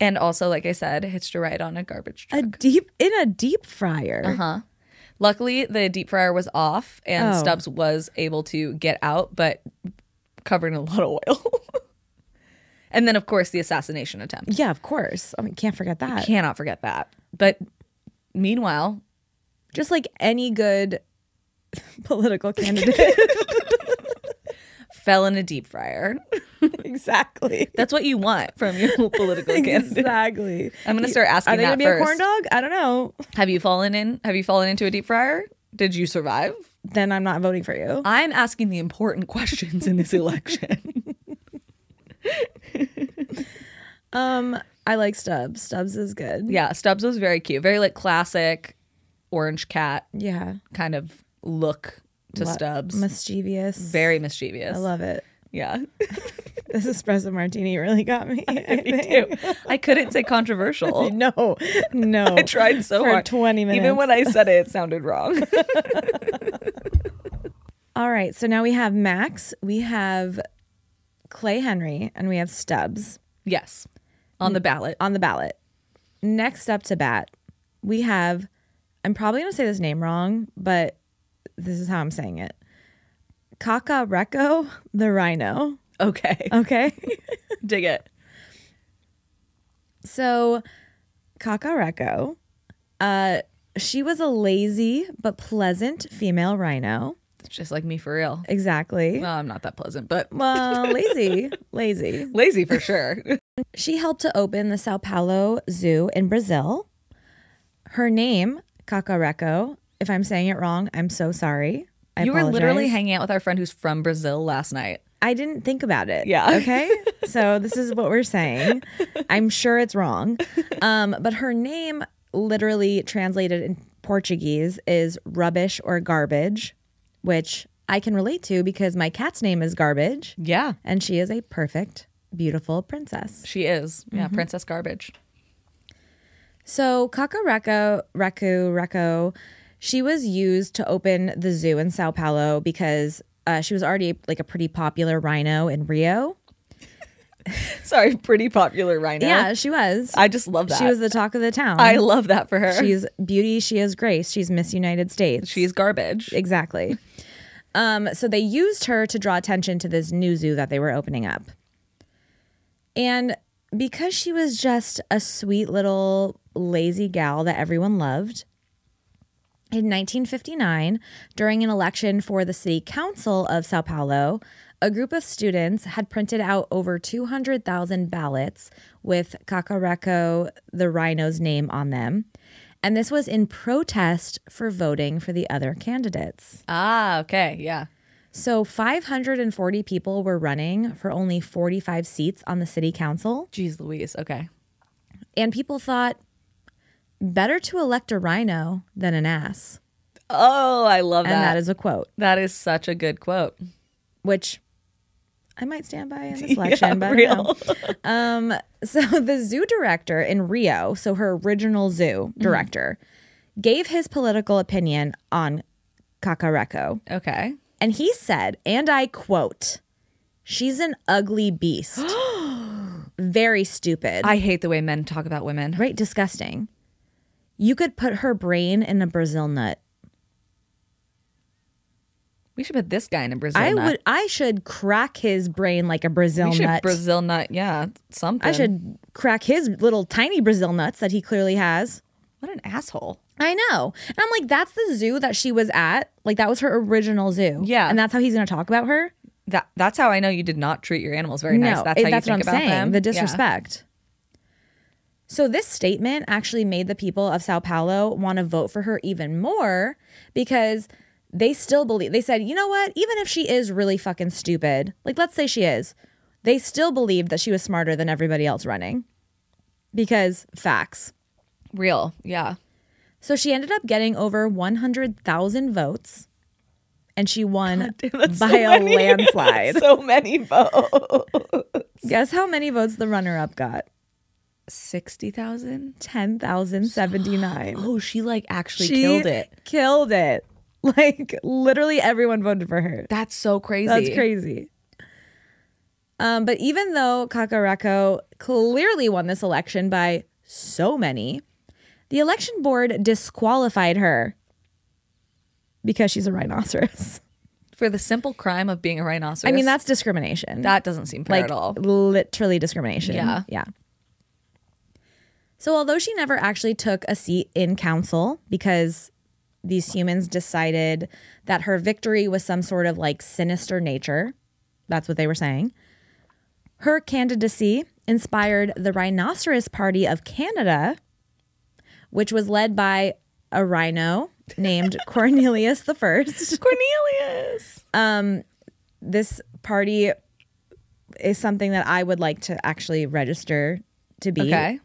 And also, like I said, hitched a ride on a garbage truck.
A deep, in a deep fryer.
Uh huh. Luckily, the deep fryer was off and
Oh.
Stubbs was able to get out, but covered in a lot of oil. and then, of course, the assassination attempt.
Yeah, of course. I mean, can't forget that.
Cannot forget that. But meanwhile,
Just like any good political candidate.
fell in a deep fryer.
exactly.
That's what you want from your political candidate.
Exactly.
I'm gonna start asking
Are they
that
gonna be
first.
a corn dog? I don't know.
Have you fallen in? Have you fallen into a deep fryer? Did you survive?
Then I'm not voting for you.
I'm asking the important questions in this election.
Um, I like Stubbs. Stubbs is good.
yeah, Stubbs was very cute, very like classic orange cat
Yeah.
kind of look to
Lo-
Stubbs.
Mischievous.
very mischievous.
I love it.
Yeah,
This espresso martini really got me. I
me
think.
too. I couldn't say controversial.
No, no.
I tried so
for
hard.
20 minutes.
Even when I said it, it sounded wrong.
All right, so now we have Max, we have Clay Henry, and we have Stubbs
yes, on the mm, ballot.
on the ballot. Next up to bat, we have, I'm probably going to say this name wrong, but this is how I'm saying it. Cacareco the rhino.
Okay,
Okay.
dig it.
so, Cacareco, uh, she was a lazy but pleasant female rhino.
It's just like me for real.
Exactly.
Well, I'm not that pleasant, but
Well, lazy, lazy.
lazy for sure.
She helped to open the Sao Paulo Zoo in Brazil. Her name, Cacareco, if I'm saying it wrong, I'm so sorry. I
you were literally hanging out with our friend who's from Brazil last night.
I didn't think about it.
Yeah.
Okay. so this is what we're saying. I'm sure it's wrong. Um, but her name, literally translated in Portuguese, is rubbish or garbage, which I can relate to because my cat's name is Garbage,
Yeah,
and she is a perfect, beautiful princess.
she is. Yeah, Princess Garbage.
So Cacareco, Reku, Reko, she was used to open the zoo in Sao Paulo because uh, she was already like a pretty popular rhino in Rio.
Sorry, pretty popular rhino.
Yeah, she was.
I just love that.
she was the talk of the town.
I love that for her.
She's beauty. She is grace. She's Miss United States.
she's garbage.
exactly. Um, so they used her to draw attention to this new zoo that they were opening up. And because she was just a sweet little lazy gal that everyone loved, in 1959, during an election for the city council of Sao Paulo, a group of students had printed out over 200,000 ballots with Cacareco the rhino's name on them. And this was in protest for voting for the other candidates.
Ah, okay, yeah.
So 540 people were running for only 45 seats on the city council.
Jeez Louise. Okay.
And people thought, better to elect a rhino than an ass.
Oh, I love
And
that.
that is a quote,
that is such a good quote.
which I might stand by in this election, but I don't know. Um, so the zoo director in Rio, so her original zoo director, gave his political opinion on Cacareco.
Okay.
And he said, and I quote, she's an ugly beast. Very stupid.
I hate the way men talk about women.
right? Disgusting. You could put her brain in a Brazil nut.
We should put this guy in a Brazil
I
nut.
would I should crack his brain like a Brazil
we should
nut.
Brazil nut. Yeah, something.
I should crack his little tiny Brazil nuts that he clearly has.
What an asshole.
I know. And I'm like, that's the zoo that she was at. Like that was her original zoo.
Yeah.
And that's how he's gonna talk about her?
That that's how I know you did not treat your animals very nice. That's
it-
how
that's
you
what I'm
about
saying.
them.
The disrespect. So this statement actually made the people of Sao Paulo want to vote for her even more because they still believe they said, you know what, even if she is really fucking stupid, like let's say she is, they still believed that she was smarter than everybody else running. Because facts.
Real. Yeah.
So she ended up getting over 100,000 votes and she won
That's
by
so
a
many.
landslide.
so many votes.
Guess how many votes the runner up got?
Sixty thousand.
10,079.
Oh, she like actually
She
killed it.
Killed it. Like literally everyone voted for her.
That's so crazy.
That's crazy. Um, but even though Cacareco clearly won this election by so many, the election board disqualified her because she's a rhinoceros.
For the simple crime of being a rhinoceros.
I mean, that's discrimination.
that doesn't seem fair
like
at all.
literally discrimination.
Yeah.
Yeah. So although she never actually took a seat in council because these humans decided that her victory was some sort of like sinister nature, that's what they were saying. Her candidacy inspired the Rhinoceros Party of Canada, which was led by a rhino named Cornelius the First
Cornelius.
Um, this party is something that I would like to actually register to be.
Okay.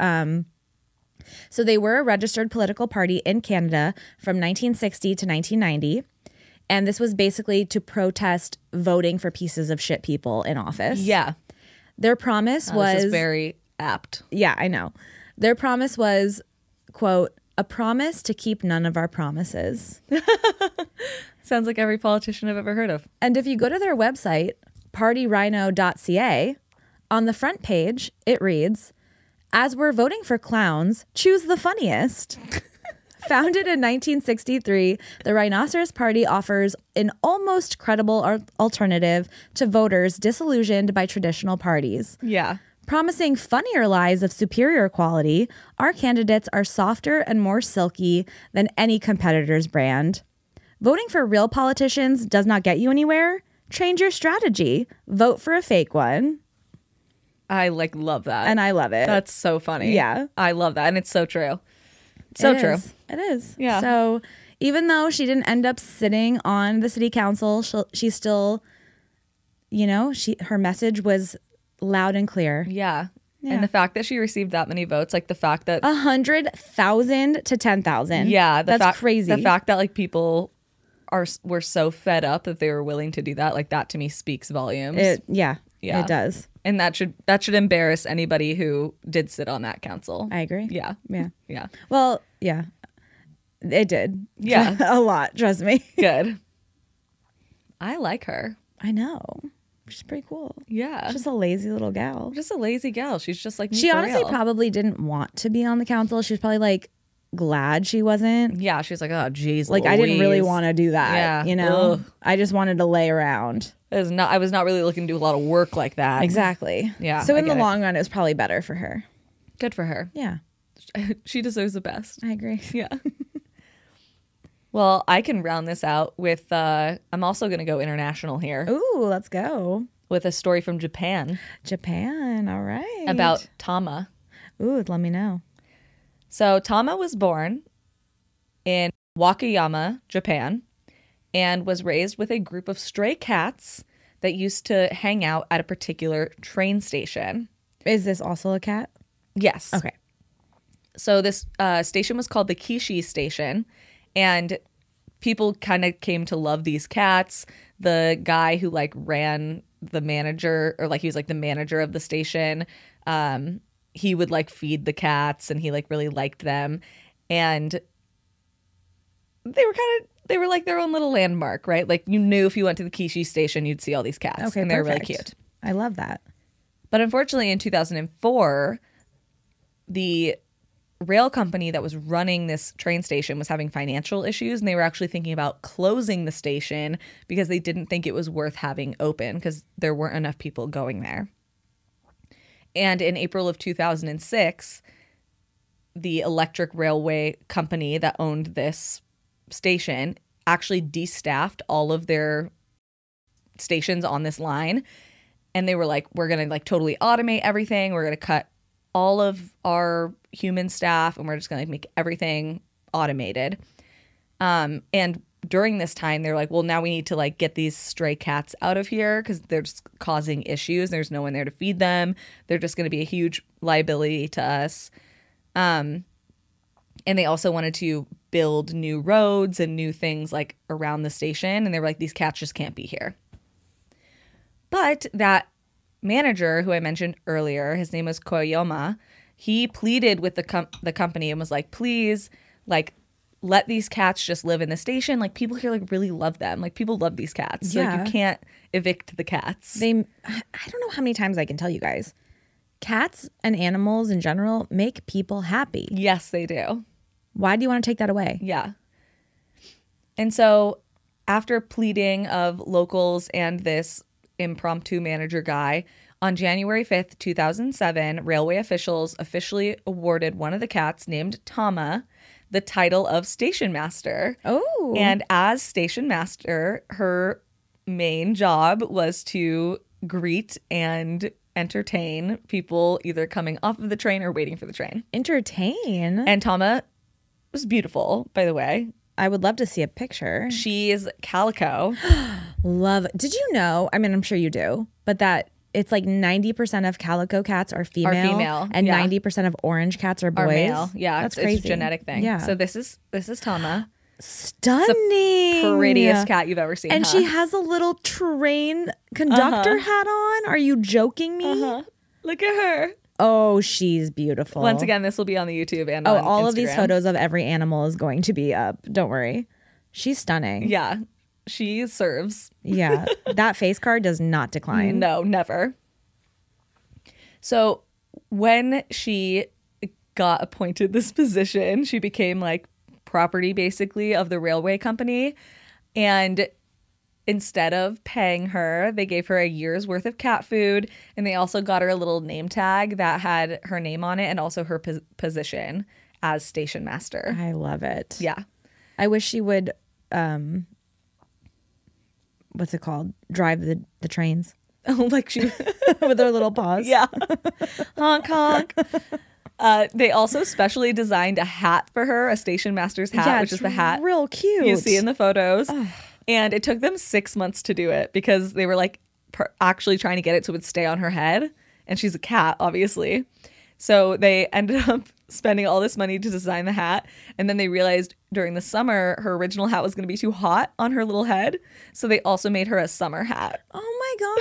So they were a registered political party in Canada from 1960 to 1990. And this was basically to protest voting for pieces of shit people in office.
yeah.
Their promise
Oh,
was
this is very apt.
Yeah, I know. Their promise was, quote, a promise to keep none of our promises.
Sounds like every politician I've ever heard of.
And if you go to their website, partyrhino.ca, on the front page, it reads, As we're voting for clowns, choose the funniest. Founded in 1963, the Rhinoceros Party offers an almost credible al- alternative to voters disillusioned by traditional parties.
Yeah.
Promising funnier lies of superior quality, our candidates are softer and more silky than any competitor's brand. Voting for real politicians does not get you anywhere. Change your strategy. Vote for a fake one.
I like love that.
And I love it.
That's so funny.
Yeah.
I love that. And it's so true. So
It
true.
It is.
Yeah.
So even though she didn't end up sitting on the city council, she'll, she still, you know, she her message was loud and clear.
Yeah.
Yeah.
And the fact that she received that many votes, like the fact that
A hundred thousand to ten thousand.
yeah,
that's
fact,
crazy.
The fact that like people are were so fed up that they were willing to do that, like that to me speaks volumes.
It, yeah,
Yeah.
it does.
And that should that should embarrass anybody who did sit on that council.
I agree.
yeah.
Yeah.
Yeah.
Well, yeah, it did.
Yeah.
a lot. Trust me.
Good. I like her.
I know. She's pretty cool.
Yeah.
She's just a lazy little gal.
just a lazy gal. She's just like me
She honestly
real.
probably didn't want to be on the council. She was probably like glad she wasn't.
Yeah, she's like, oh, geez.
Like I didn't really want to do that.
Yeah.
You know,
Ugh.
I just wanted to lay around.
Not. I was not really looking to do a lot of work like that.
Exactly.
Yeah,
So
I
in the
get it.
long run, it was probably better for her.
Good for her.
Yeah,
she deserves the best.
I agree.
Yeah. well, I can round this out with. uh I'm also going to go international here
Ooh, let's go.
with a story from Japan
Japan. All right.
about Tama.
Ooh, let me know.
So Tama was born in Wakayama, Japan, and was raised with a group of stray cats that used to hang out at a particular train station.
Is this also a cat?
Yes.
Okay.
So this uh, station was called the Kishi Station, and people kind of came to love these cats. The guy who like ran the manager, or like he was like the manager of the station, um, he would like feed the cats, and he like really liked them, and they were kind of they were like their own little landmark, right? Like you knew if you went to the Kishi Station, you'd see all these cats,
Okay.
and they were really cute.
I love that.
But unfortunately, in 2004, the rail company that was running this train station was having financial issues, and they were actually thinking about closing the station because they didn't think it was worth having open because there weren't enough people going there. And in April of 2006, the electric railway company that owned this station actually destaffed all of their stations on this line. And they were like we're going to like totally automate everything. We're going to cut all of our human staff and we're just going to make everything automated. Um and during this time they're like well now we need to like get these stray cats out of here because they're just causing issues. There's no one there to feed them. They're just going to be a huge liability to us. Um and they also wanted to build new roads and new things like around the station and they were like these cats just can't be here but that manager who I mentioned earlier, his name was Koyama, he pleaded with the com- the company and was like, "Please, like let these cats just live in the station. Like people here like really love them. Like people love these cats. So like,
Yeah.
you can't evict the cats."
They, I don't know how many times I can tell you guys. Cats and animals in general make people happy.
yes, they do.
Why do you want to take that away?
Yeah. And so, after pleading of locals and this impromptu manager guy, on January 5th, 2007, railway officials officially awarded one of the cats named Tama the title of station master.
Oh,
And as station master, her main job was to greet and entertain people either coming off of the train or waiting for the train.
entertain.
And Tama was beautiful, by the way.
I would love to see a picture.
She's calico.
Love. Did you know? I mean, I'm sure you do, but that it's like 90% of calico cats are female,
female,
and
yeah.
90% of orange cats are boys.
Are male. Yeah,
that's
it's,
crazy.
it's a genetic thing.
Yeah,
So this is this is Tama,
stunning,
prettiest cat you've ever seen.
And
huh?
she has a little train conductor hat on. Are you joking me?
Uh-huh. Look at her.
Oh, she's beautiful.
Once again, this will be on the YouTube and
oh, all of these photos of every animal is going to be up. Don't worry. She's stunning.
Yeah, she serves.
Yeah, that face card does not decline.
No, never. So when she got appointed this position, she became like property basically of the railway company. And instead of paying her, they gave her a year's worth of cat food. And they also got her a little name tag that had her name on it and also her pos- position as station master.
I love it.
Yeah.
I wish she would um what's it called? Drive the the trains Oh,
like she
with her little paws.
Yeah. honk honk. Uh, they also specially designed a hat for her, a station master's hat,
Yeah,
which is the hat
real cute.
you see in the photos. And it took them six months to do it because they were like actually trying to get it so it would stay on her head. And she's a cat, obviously. So they ended up spending all this money to design the hat. And then they realized during the summer, her original hat was going to be too hot on her little head. So they also made her a summer hat.
Oh my god.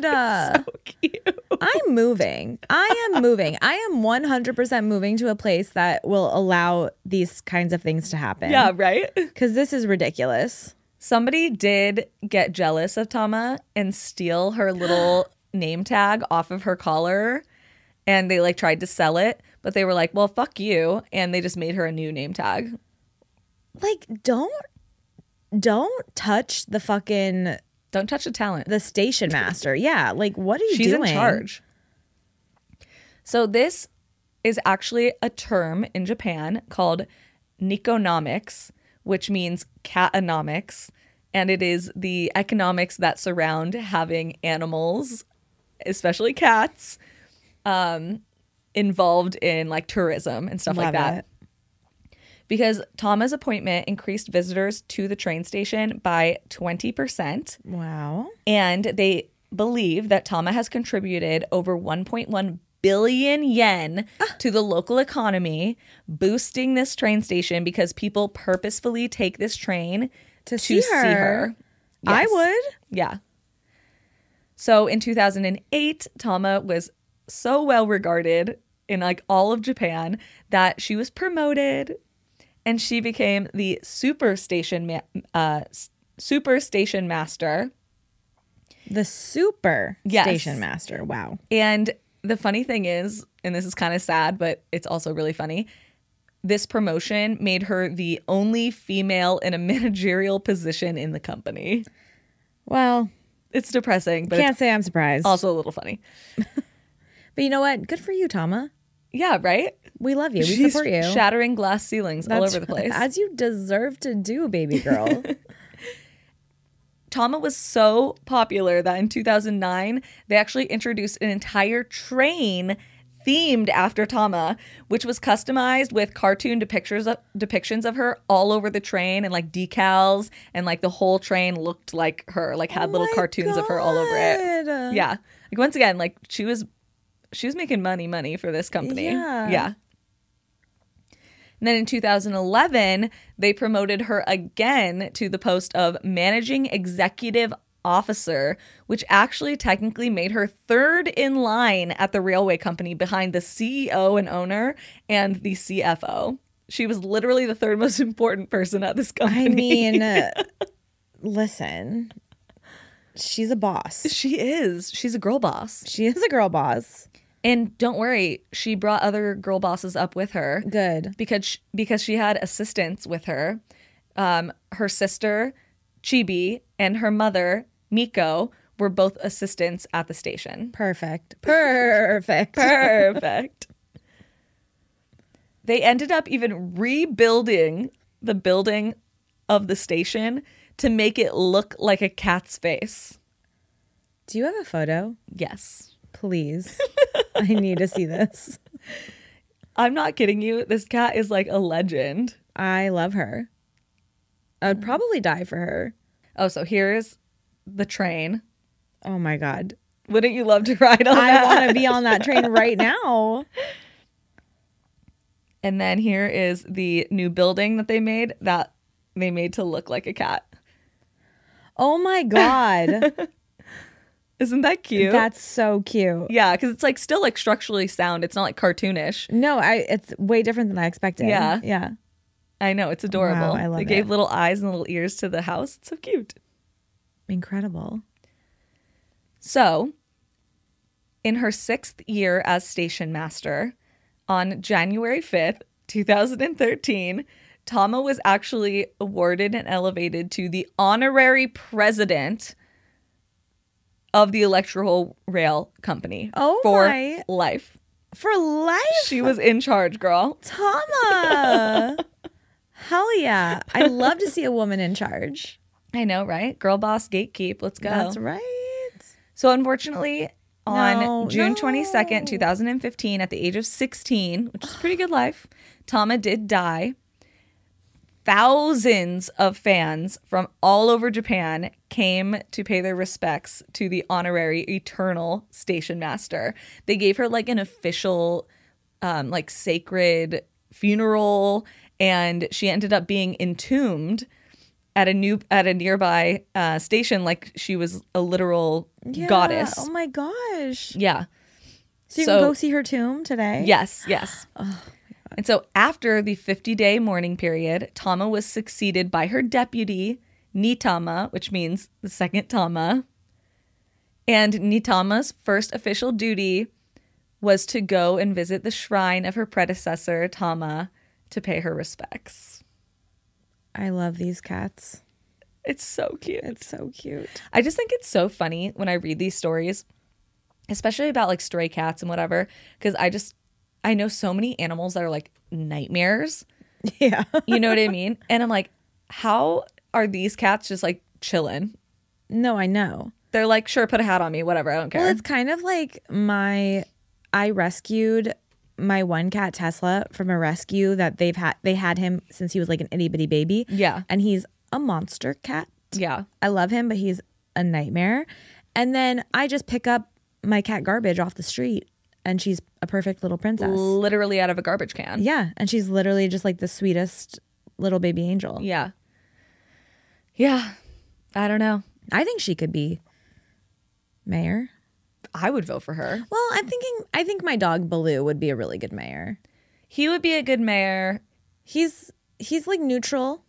Uh,
So cute.
I'm moving. I am moving. I am 100% moving to a place that will allow these kinds of things to happen.
Yeah, right?
Cuz this is ridiculous.
Somebody did get jealous of Tama and steal her little name tag off of her collar and they like tried to sell it, but they were like, "Well, fuck you." And they just made her a new name tag.
Like, don't don't touch the fucking
Don't touch the talent.
the station master. Yeah, like what are you
She's
doing?
in charge. So this is actually a term in Japan called Nekonomics, which means catonomics, and it is the economics that surround having animals, especially cats, um, involved in like tourism and stuff like that.
it.
Because Tama's appointment increased visitors to the train station by 20%.
Wow.
And they believe that Tama has contributed over 1.1 billion yen to the local economy, boosting this train station because people purposefully take this train
To see her. I
Yes.
would.
Yeah. So in 2008, Tama was so well regarded in like all of Japan that she was promoted and she became the super station ma- uh super station master.
The super
Yes.
station master. Wow.
And the funny thing is, and this is kind of sad, but it's also really funny. This promotion made her the only female in a managerial position in the company.
Well,
It's depressing, but
can't say I'm surprised.
also a little funny.
but you know what? Good for you, Tama.
Yeah, right?
We love you. We
She's
support you.
shattering glass ceilings all over the place.
As you deserve to do, baby girl.
Tama was so popular that in 2009, they actually introduced an entire train themed after Tama, which was customized with cartoon depictions of, depictions of her all over the train and like decals and like the whole train looked like her, like had oh little
Oh my
cartoons of her all over it. Yeah. Like once again, like she was she was making money money for this company.
Yeah.
Yeah. And then in 2011, they promoted her again to the post of managing executive officer, which actually technically made her third in line at the railway company behind the CEO and owner and the CFO. She was literally the third most important person at this company.
I mean, uh, listen, she's a boss.
she is. She's a girl boss.
She is a girl boss.
And don't worry, she brought other girl bosses up with her.
Good.
because sh- because she had assistants with her. Um, her sister Chibi and her mother Miko were both assistants at the station.
Perfect. Perfect.
Perfect. they ended up even rebuilding the building of the station to make it look like a cat's face.
Do you have a photo?
Yes.
Please. I need to see this.
I'm not kidding you. This cat is like a legend.
I love her. I would mm. probably die for her.
Oh, so here's the train.
Oh my God.
Wouldn't you love to ride on
I want to be on that train right now.
And then here is the new building that they made that they made to look like a cat.
Oh my God.
Isn't that cute?
That's so cute.
yeah, because it's like still like structurally sound. It's not like cartoonish.
No, I it's way different than I expected.
Yeah.
Yeah.
I know it's adorable.
Wow, I love
they gave little eyes and little ears to the house. It's so cute.
Incredible.
So, in her sixth year as station master, on January 5th, 2013, Tama was actually awarded and elevated to the honorary president of the Electoral Rail Company
Oh
for
my-
life.
For life.
She was in charge, girl.
Tama. Hell yeah. I love to see a woman in charge.
I know, right? Girl boss gatekeep. Let's go.
That's right.
So unfortunately, on
No,
June
no.
twenty second, two thousand and fifteen, at the age of sixteen, which is a pretty good life, Tama did die. Thousands of fans from all over Japan came to pay their respects to the honorary eternal station master. They gave her like an official, um, like sacred funeral, and she ended up being entombed at a new at a nearby uh, station, like she was a literal
Yeah.
goddess.
Oh my gosh.
Yeah.
So you
So-
can go see her tomb today?
Yes, yes. And so after the 50 day mourning period, Tama was succeeded by her deputy Nitama, which means the second Tama. And Nitama's first official duty was to go and visit the shrine of her predecessor, Tama, to pay her respects.
I love these cats.
It's so cute.
It's so cute.
I just think it's so funny when I read these stories, especially about like stray cats and whatever, because I just I know so many animals that are like nightmares.
Yeah.
You know what I mean? And I'm like, how are these cats just like chilling?
no, I know.
They're like, sure, put a hat on me, whatever, I don't care.
Well, it's kind of like my I rescued my one cat Tesla from a rescue that they've had they had him since he was like an itty bitty baby.
Yeah.
And he's a monster cat.
yeah.
I love him, but he's a nightmare. And then I just pick up my cat garbage off the street and she's a perfect little princess.
Literally out of a garbage can.
Yeah. And she's literally just like the sweetest little baby angel.
Yeah. Yeah. I don't know.
I think she could be mayor.
I would vote for her.
Well, I'm thinking I think my dog Baloo would be a really good mayor.
He would be a good mayor.
He's he's like neutral.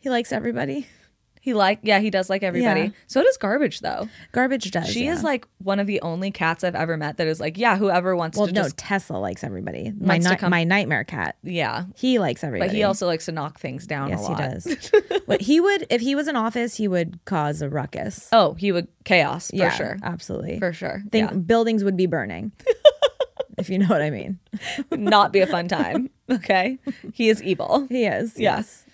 He likes everybody.
He like yeah, he does like everybody.
Yeah.
So does Garbage though.
Garbage does.
She
yeah.
is like one of the only cats I've ever met that is like, yeah, whoever wants
well,
to
no,
just
Tesla likes everybody. My ni-
come-
my nightmare cat.
yeah.
He likes everybody.
But he also likes to knock things down
yes, he does. but he would if he was in office, he would cause a ruckus.
Oh, he would chaos for
yeah,
sure.
absolutely.
For sure.
Think buildings would be burning. if you know what I mean.
yeah. Not be a fun time. Okay. He is evil.
He is.
Yeah.
Yes.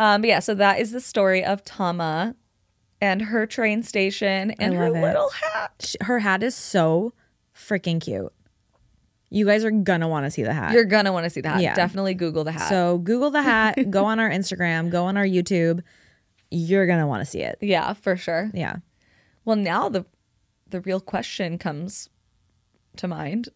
Um, but yeah, so that is the story of Tama and her train station and her
it.
little hat.
Her hat is so freaking cute. You guys are gonna want to see the hat.
You're gonna want to see the hat.
Yeah.
Definitely Google the hat.
so Google the hat, go on our Instagram, go on our YouTube. You're gonna want to see it.
yeah, for sure.
Yeah.
Well, now the the real question comes to mind: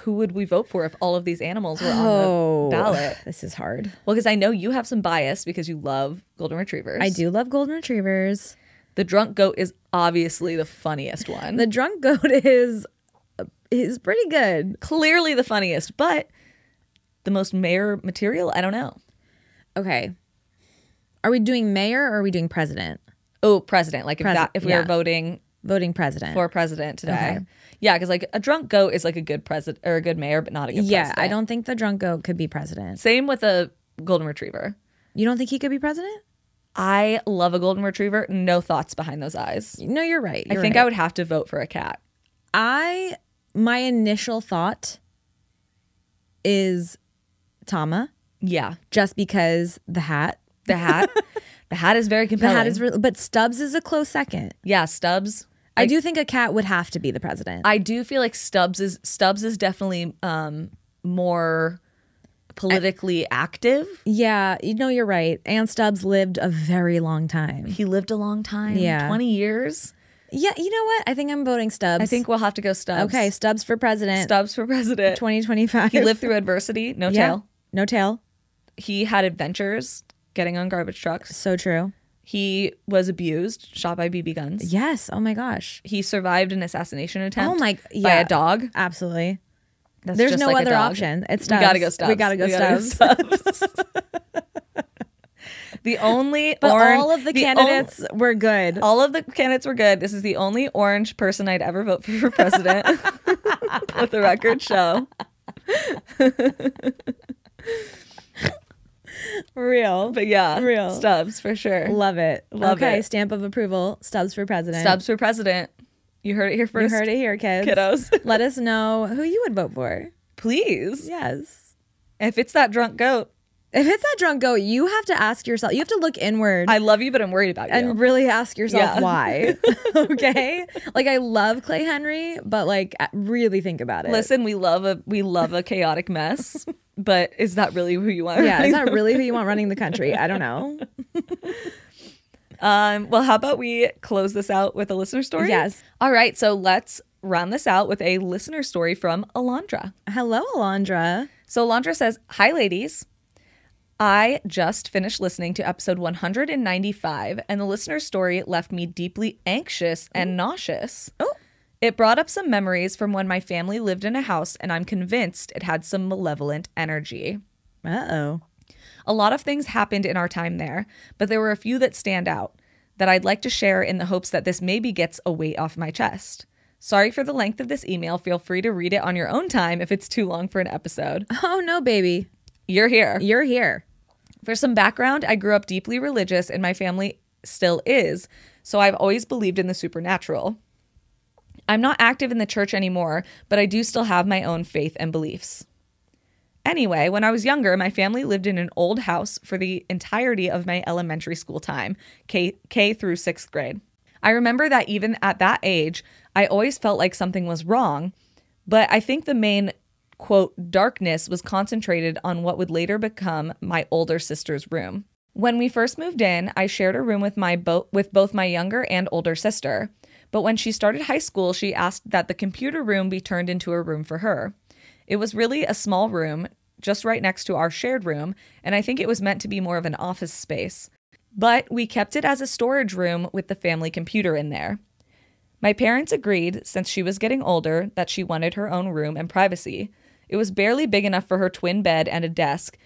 Who would we vote for if all of these animals were on
Oh,
the ballot?
this is hard.
Well, because I know you have some bias because you love golden retrievers.
I do love golden retrievers.
The drunk goat is obviously the funniest one.
The drunk goat is is pretty good.
Clearly the funniest, but the most mayor material. I don't know.
Okay. Are we doing mayor or are we doing president?
Oh, president. Like if that if we
yeah.
were voting
Voting president.
for president today.
Okay.
Yeah, because like a drunk goat is like a good president or a good mayor, but not a good
yeah,
president.
I don't think the drunk goat could be president.
Same with a golden retriever.
You don't think he could be president?
I love a golden retriever. No thoughts behind those eyes.
No, you're right.
I
you're
think
right.
I would have to vote for a cat.
I my initial thought is Tama,
Yeah,
just because the hat.
the hat. the hat is very
The
compelling.
hat is real, but Stubbs is a close second.
yeah, Stubbs.
I do think a cat would have to be the president.
I do feel like Stubbs is Stubbs is definitely um more politically active.
yeah, you know you're right. And Stubbs lived a very long time.
He lived a long time.
Yeah.
twenty years.
Yeah, you know what? I think I'm voting Stubbs.
I think we'll have to go Stubbs.
okay, Stubbs for president.
Stubbs for president.
2025.
He lived through adversity. No
yeah.
tail.
No tail.
He had adventures getting on garbage trucks.
So true.
He was abused, shot by BB guns.
Yes. Oh my gosh.
He survived an assassination oh attempt.
Oh my-
by a dog.
Absolutely.
That's
There's no
like
other option. It's
We gotta go Stubbs.
We gotta go
gotta
Stubbs.
Stubbs. the only
But
orange,
all of the,
on-
candidates were good.
all of the candidates were good. This is the only orange person I'd ever vote for for president. Let the record show.
Real.
But yeah,
Real.
Stubbs for sure.
Love it.
Love
okay,
it.
stamp of approval. Stubbs for president.
Stubbs for president. You heard it here first.
You heard it here, kids.
Kiddos.
Let us know who you would vote for.
Please.
Yes.
If it's that drunk goat,
If it's that drunk goat, you have to ask yourself. You have to look inward
I love you, but I'm worried about you.
and really ask yourself
Yeah.
why. okay. Like I love Clay Henry, but like really think about it.
Listen, we love a we love a chaotic mess, but is that really who you want?
Yeah, is that really who you want running the country? I don't know.
Um, well, how about we close this out with a listener story?
Yes.
All right, so let's round this out with a listener story from Alondra.
Hello, Alondra.
So Alondra says, Hi, ladies. I just finished listening to episode 195, and the listener's story left me deeply anxious and nauseous.
Oh.
It brought up some memories from when my family lived in a house, and I'm convinced it had some malevolent energy.
Uh oh.
A lot of things happened in our time there, but there were a few that stand out that I'd like to share in the hopes that this maybe gets a weight off my chest. Sorry for the length of this email. Feel free to read it on your own time if it's too long for an episode.
Oh no, baby.
You're here.
You're here.
For some background, I grew up deeply religious and my family still is, so I've always believed in the supernatural. I'm not active in the church anymore, but I do still have my own faith and beliefs. Anyway, when I was younger, my family lived in an old house for the entirety of my elementary school time, K, K through sixth grade. I remember that even at that age, I always felt like something was wrong, but I think the main quote darkness was concentrated on what would later become my older sister's room. When we first moved in, I shared a room with my bo- with both my younger and older sister. But when she started high school, she asked that the computer room be turned into a room for her. It was really a small room, just right next to our shared room, and I think it was meant to be more of an office space. But we kept it as a storage room with the family computer in there. My parents agreed, since she was getting older, that she wanted her own room and privacy. It was barely big enough for her twin bed and a desk,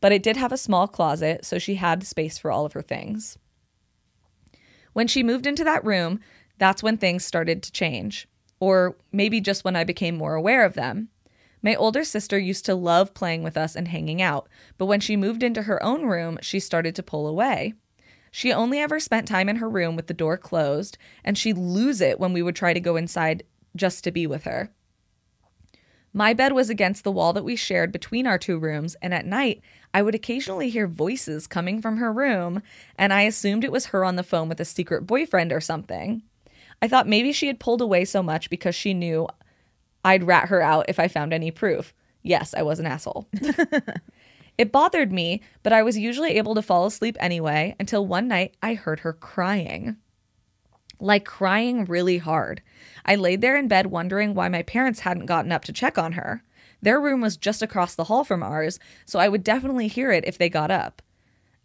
but it did have a small closet, so she had space for all of her things. When she moved into that room, that's when things started to change, or maybe just when I became more aware of them. My older sister used to love playing with us and hanging out, but when she moved into her own room, she started to pull away. She only ever spent time in her room with the door closed, and she'd lose it when we would try to go inside just to be with her. My bed was against the wall that we shared between our two rooms, and at night, I would occasionally hear voices coming from her room, and I assumed it was her on the phone with a secret boyfriend or something. I thought maybe she had pulled away so much because she knew I'd rat her out if I found any proof. Yes, I was an asshole. it bothered me, but I was usually able to fall asleep anyway until one night I heard her crying. Like crying really hard. I laid there in bed wondering why my parents hadn't gotten up to check on her. Their room was just across the hall from ours, so I would definitely hear it if they got up.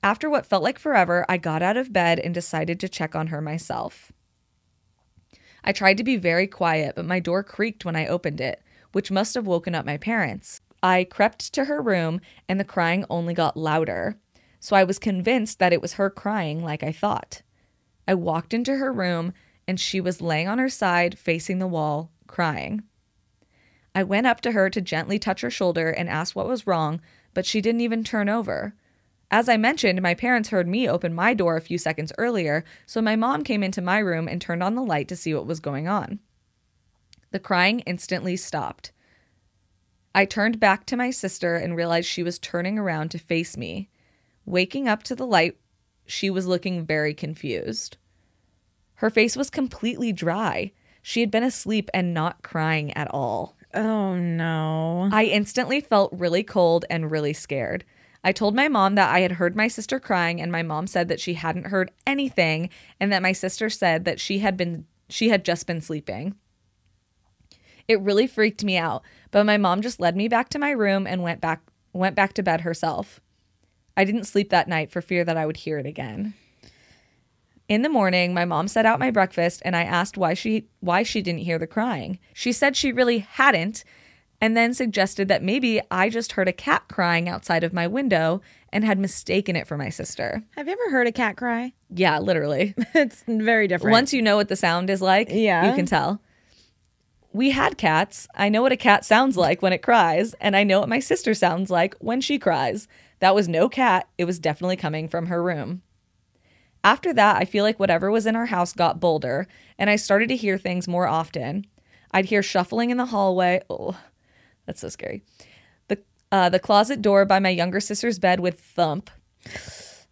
After what felt like forever, I got out of bed and decided to check on her myself. I tried to be very quiet, but my door creaked when I opened it, which must have woken up my parents. I crept to her room, and the crying only got louder, so I was convinced that it was her crying like I thought. I walked into her room, and she was laying on her side, facing the wall, crying. I went up to her to gently touch her shoulder and ask what was wrong, but she didn't even turn over. As I mentioned, my parents heard me open my door a few seconds earlier, so my mom came into my room and turned on the light to see what was going on. The crying instantly stopped. I turned back to my sister and realized she was turning around to face me. Waking up to the light, she was looking very confused. Her face was completely dry. She had been asleep and not crying at all.
Oh no.
I instantly felt really cold and really scared. I told my mom that I had heard my sister crying and my mom said that she hadn't heard anything and that my sister said that she had been she had just been sleeping. It really freaked me out, but my mom just led me back to my room and went back went back to bed herself. I didn't sleep that night for fear that I would hear it again. In the morning, my mom set out my breakfast and I asked why she why she didn't hear the crying. She said she really hadn't and then suggested that maybe I just heard a cat crying outside of my window and had mistaken it for my sister.
Have you ever heard a cat cry?
Yeah, literally.
it's very different.
Once you know what the sound is like,
Yeah.
you can tell. We had cats. I know what a cat sounds like when it cries, and I know what my sister sounds like when she cries. That was no cat. It was definitely coming from her room. After that, I feel like whatever was in our house got bolder, and I started to hear things more often. I'd hear shuffling in the hallway. Oh, that's so scary. The uh, the closet door by my younger sister's bed would thump,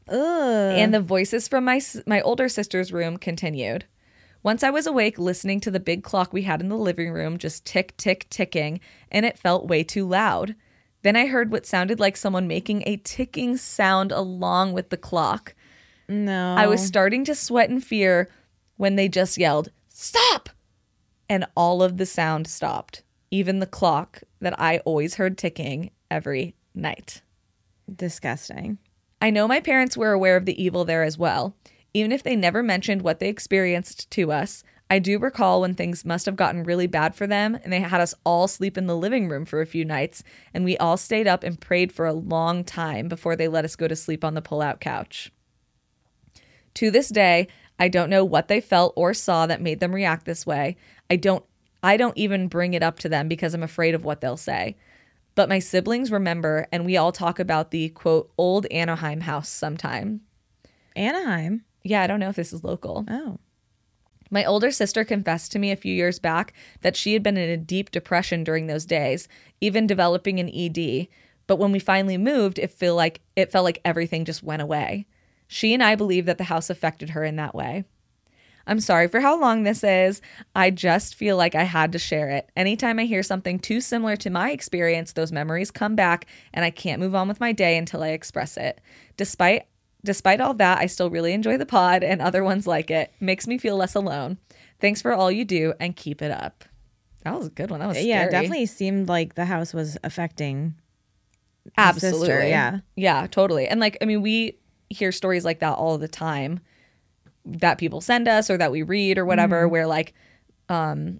Ugh.
and the voices from my my older sister's room continued. Once I was awake, listening to the big clock we had in the living room just tick tick ticking, and it felt way too loud. Then I heard what sounded like someone making a ticking sound along with the clock.
no.
I was starting to sweat in fear when they just yelled, Stop! And all of the sound stopped, even the clock that I always heard ticking every night.
disgusting.
I know my parents were aware of the evil there as well. Even if they never mentioned what they experienced to us, I do recall when things must have gotten really bad for them and they had us all sleep in the living room for a few nights and we all stayed up and prayed for a long time before they let us go to sleep on the pull-out couch. To this day, I don't know what they felt or saw that made them react this way. I don't I don't even bring it up to them because I'm afraid of what they'll say. But my siblings remember and we all talk about the quote old Anaheim house sometime.
Anaheim.
Yeah, I don't know if this is local.
Oh.
My older sister confessed to me a few years back that she had been in a deep depression during those days, even developing an ED. But when we finally moved, it felt like it felt like everything just went away. She and I believe that the house affected her in that way. I'm sorry for how long this is. I just feel like I had to share it. Anytime I hear something too similar to my experience, those memories come back and I can't move on with my day until I express it. Despite Despite all that, I still really enjoy the pod and other ones like it. Makes me feel less alone. Thanks for all you do and keep it up. That was a good one. That was
Yeah,
scary.
definitely seemed like the house was affecting.
absolutely.
sister, yeah.
yeah, totally. And like, I mean, we hear stories like that all the time that people send us or that we read or whatever,
Mm-hmm.
where like, um,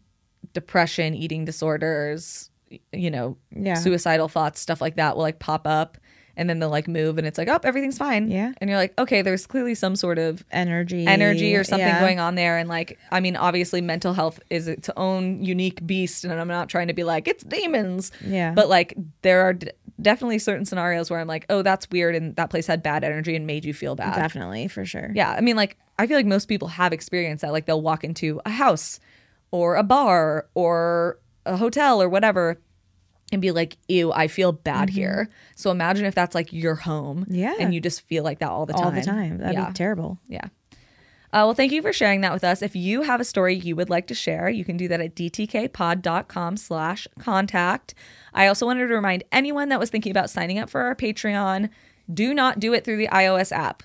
depression, eating disorders, you know,
Yeah.
suicidal thoughts, stuff like that will like pop up. And then they'll like move, and it's like, oh, everything's fine.
Yeah.
and you're like, okay, there's clearly some sort of
Energy.
energy or something
yeah.
going on there and like i mean obviously mental health is its own unique beast and i'm not trying to be like it's demons
Yeah.
but like there are d- definitely certain scenarios where i'm like oh that's weird and that place had bad energy and made you feel bad
Definitely, for sure.
yeah i mean like i feel like most people have experienced that like they'll walk into a house or a bar or a hotel or whatever and be like ew i feel bad here so imagine if that's like your home
Mm-hmm. Yeah.
and you just feel like that all the time
All the time. That'd
yeah.
be terrible.
Yeah. Uh, well, thank you for sharing that with us. If you have a story you would like to share, you can do that at dtkpod.com slash contact. I also wanted to remind anyone that was thinking about signing up for our Patreon, do not do it through the iOS app.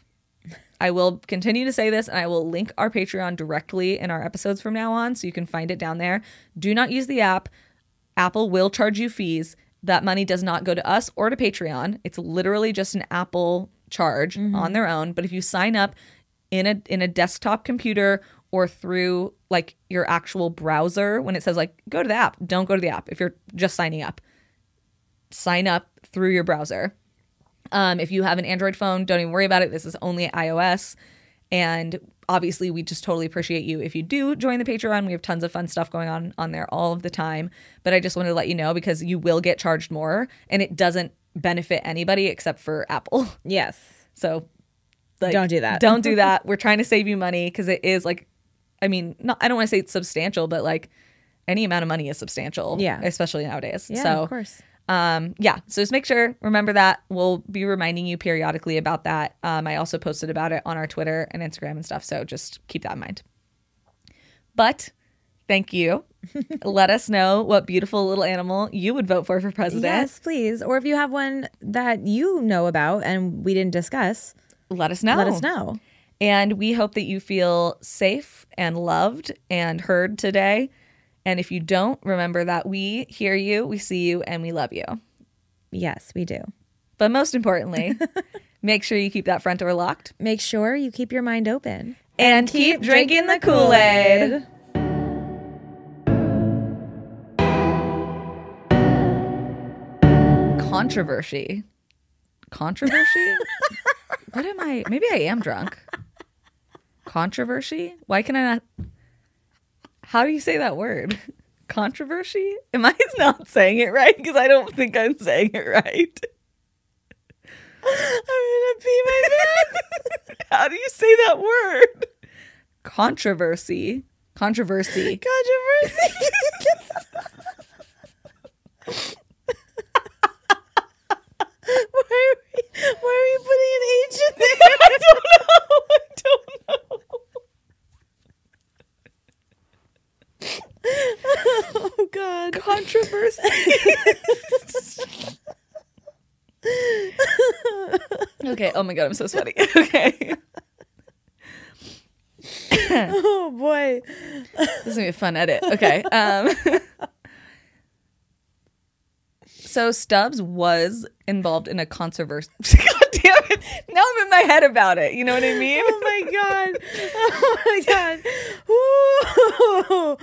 I will continue to say this and I will link our Patreon directly in our episodes from now on so you can find it down there. Do not use the app. Apple will charge you fees. That money does not go to us or to Patreon. It's literally just an Apple charge on their own. But if you sign up in a in a desktop computer or through like your actual browser, when it says like go to the app, don't go to the app if you're just signing up. Sign up through your browser. Um, if you have an Android phone, don't even worry about it. This is only iOS. And obviously, we just totally appreciate you if you do join the Patreon. We have tons of fun stuff going on on there all of the time. But I just wanted to let you know because you will get charged more and it doesn't benefit anybody except for Apple.
Yes.
So like,
Don't do that.
Don't do that. We're trying to save you money because it is like, I mean, not, I don't want to say it's substantial, but like any amount of money is substantial.
Yeah.
Especially nowadays.
Yeah,
so,
of course.
Um, yeah. So just make sure, remember that. We'll be reminding you periodically about that. Um, I also posted about it on our Twitter and Instagram and stuff. So just keep that in mind. But thank you. Let us know what beautiful little animal you would vote for for president.
Yes, please. Or if you have one that you know about and we didn't discuss,
Let us know.
let us know.
And we hope that you feel safe and loved and heard today. And if you don't, remember that we hear you, we see you, and we love you.
Yes, we do.
But most importantly, make sure you keep that front door locked
Make sure you keep your mind open.
and, keep, drinking the Kool Aid. Controversy. Controversy? what am I? Maybe I am drunk. Controversy? Why can I not? How do you say that word? Controversy? Am I not saying it right? Because I don't think I'm saying it right. I'm gonna pee my pants. How do you say that word? Controversy. Controversy.
Controversy. why, are we, why are you putting an H in there?
I don't know. I don't know.
Oh God.
Controversy. okay. Oh my god, I'm so sweaty. Okay.
Oh boy.
This is gonna be a fun edit. Okay. Um, so Stubbs was involved in a controversy. God damn it. now I'm in my head about it. You know what I mean?
Oh my god. Oh my god. Ooh.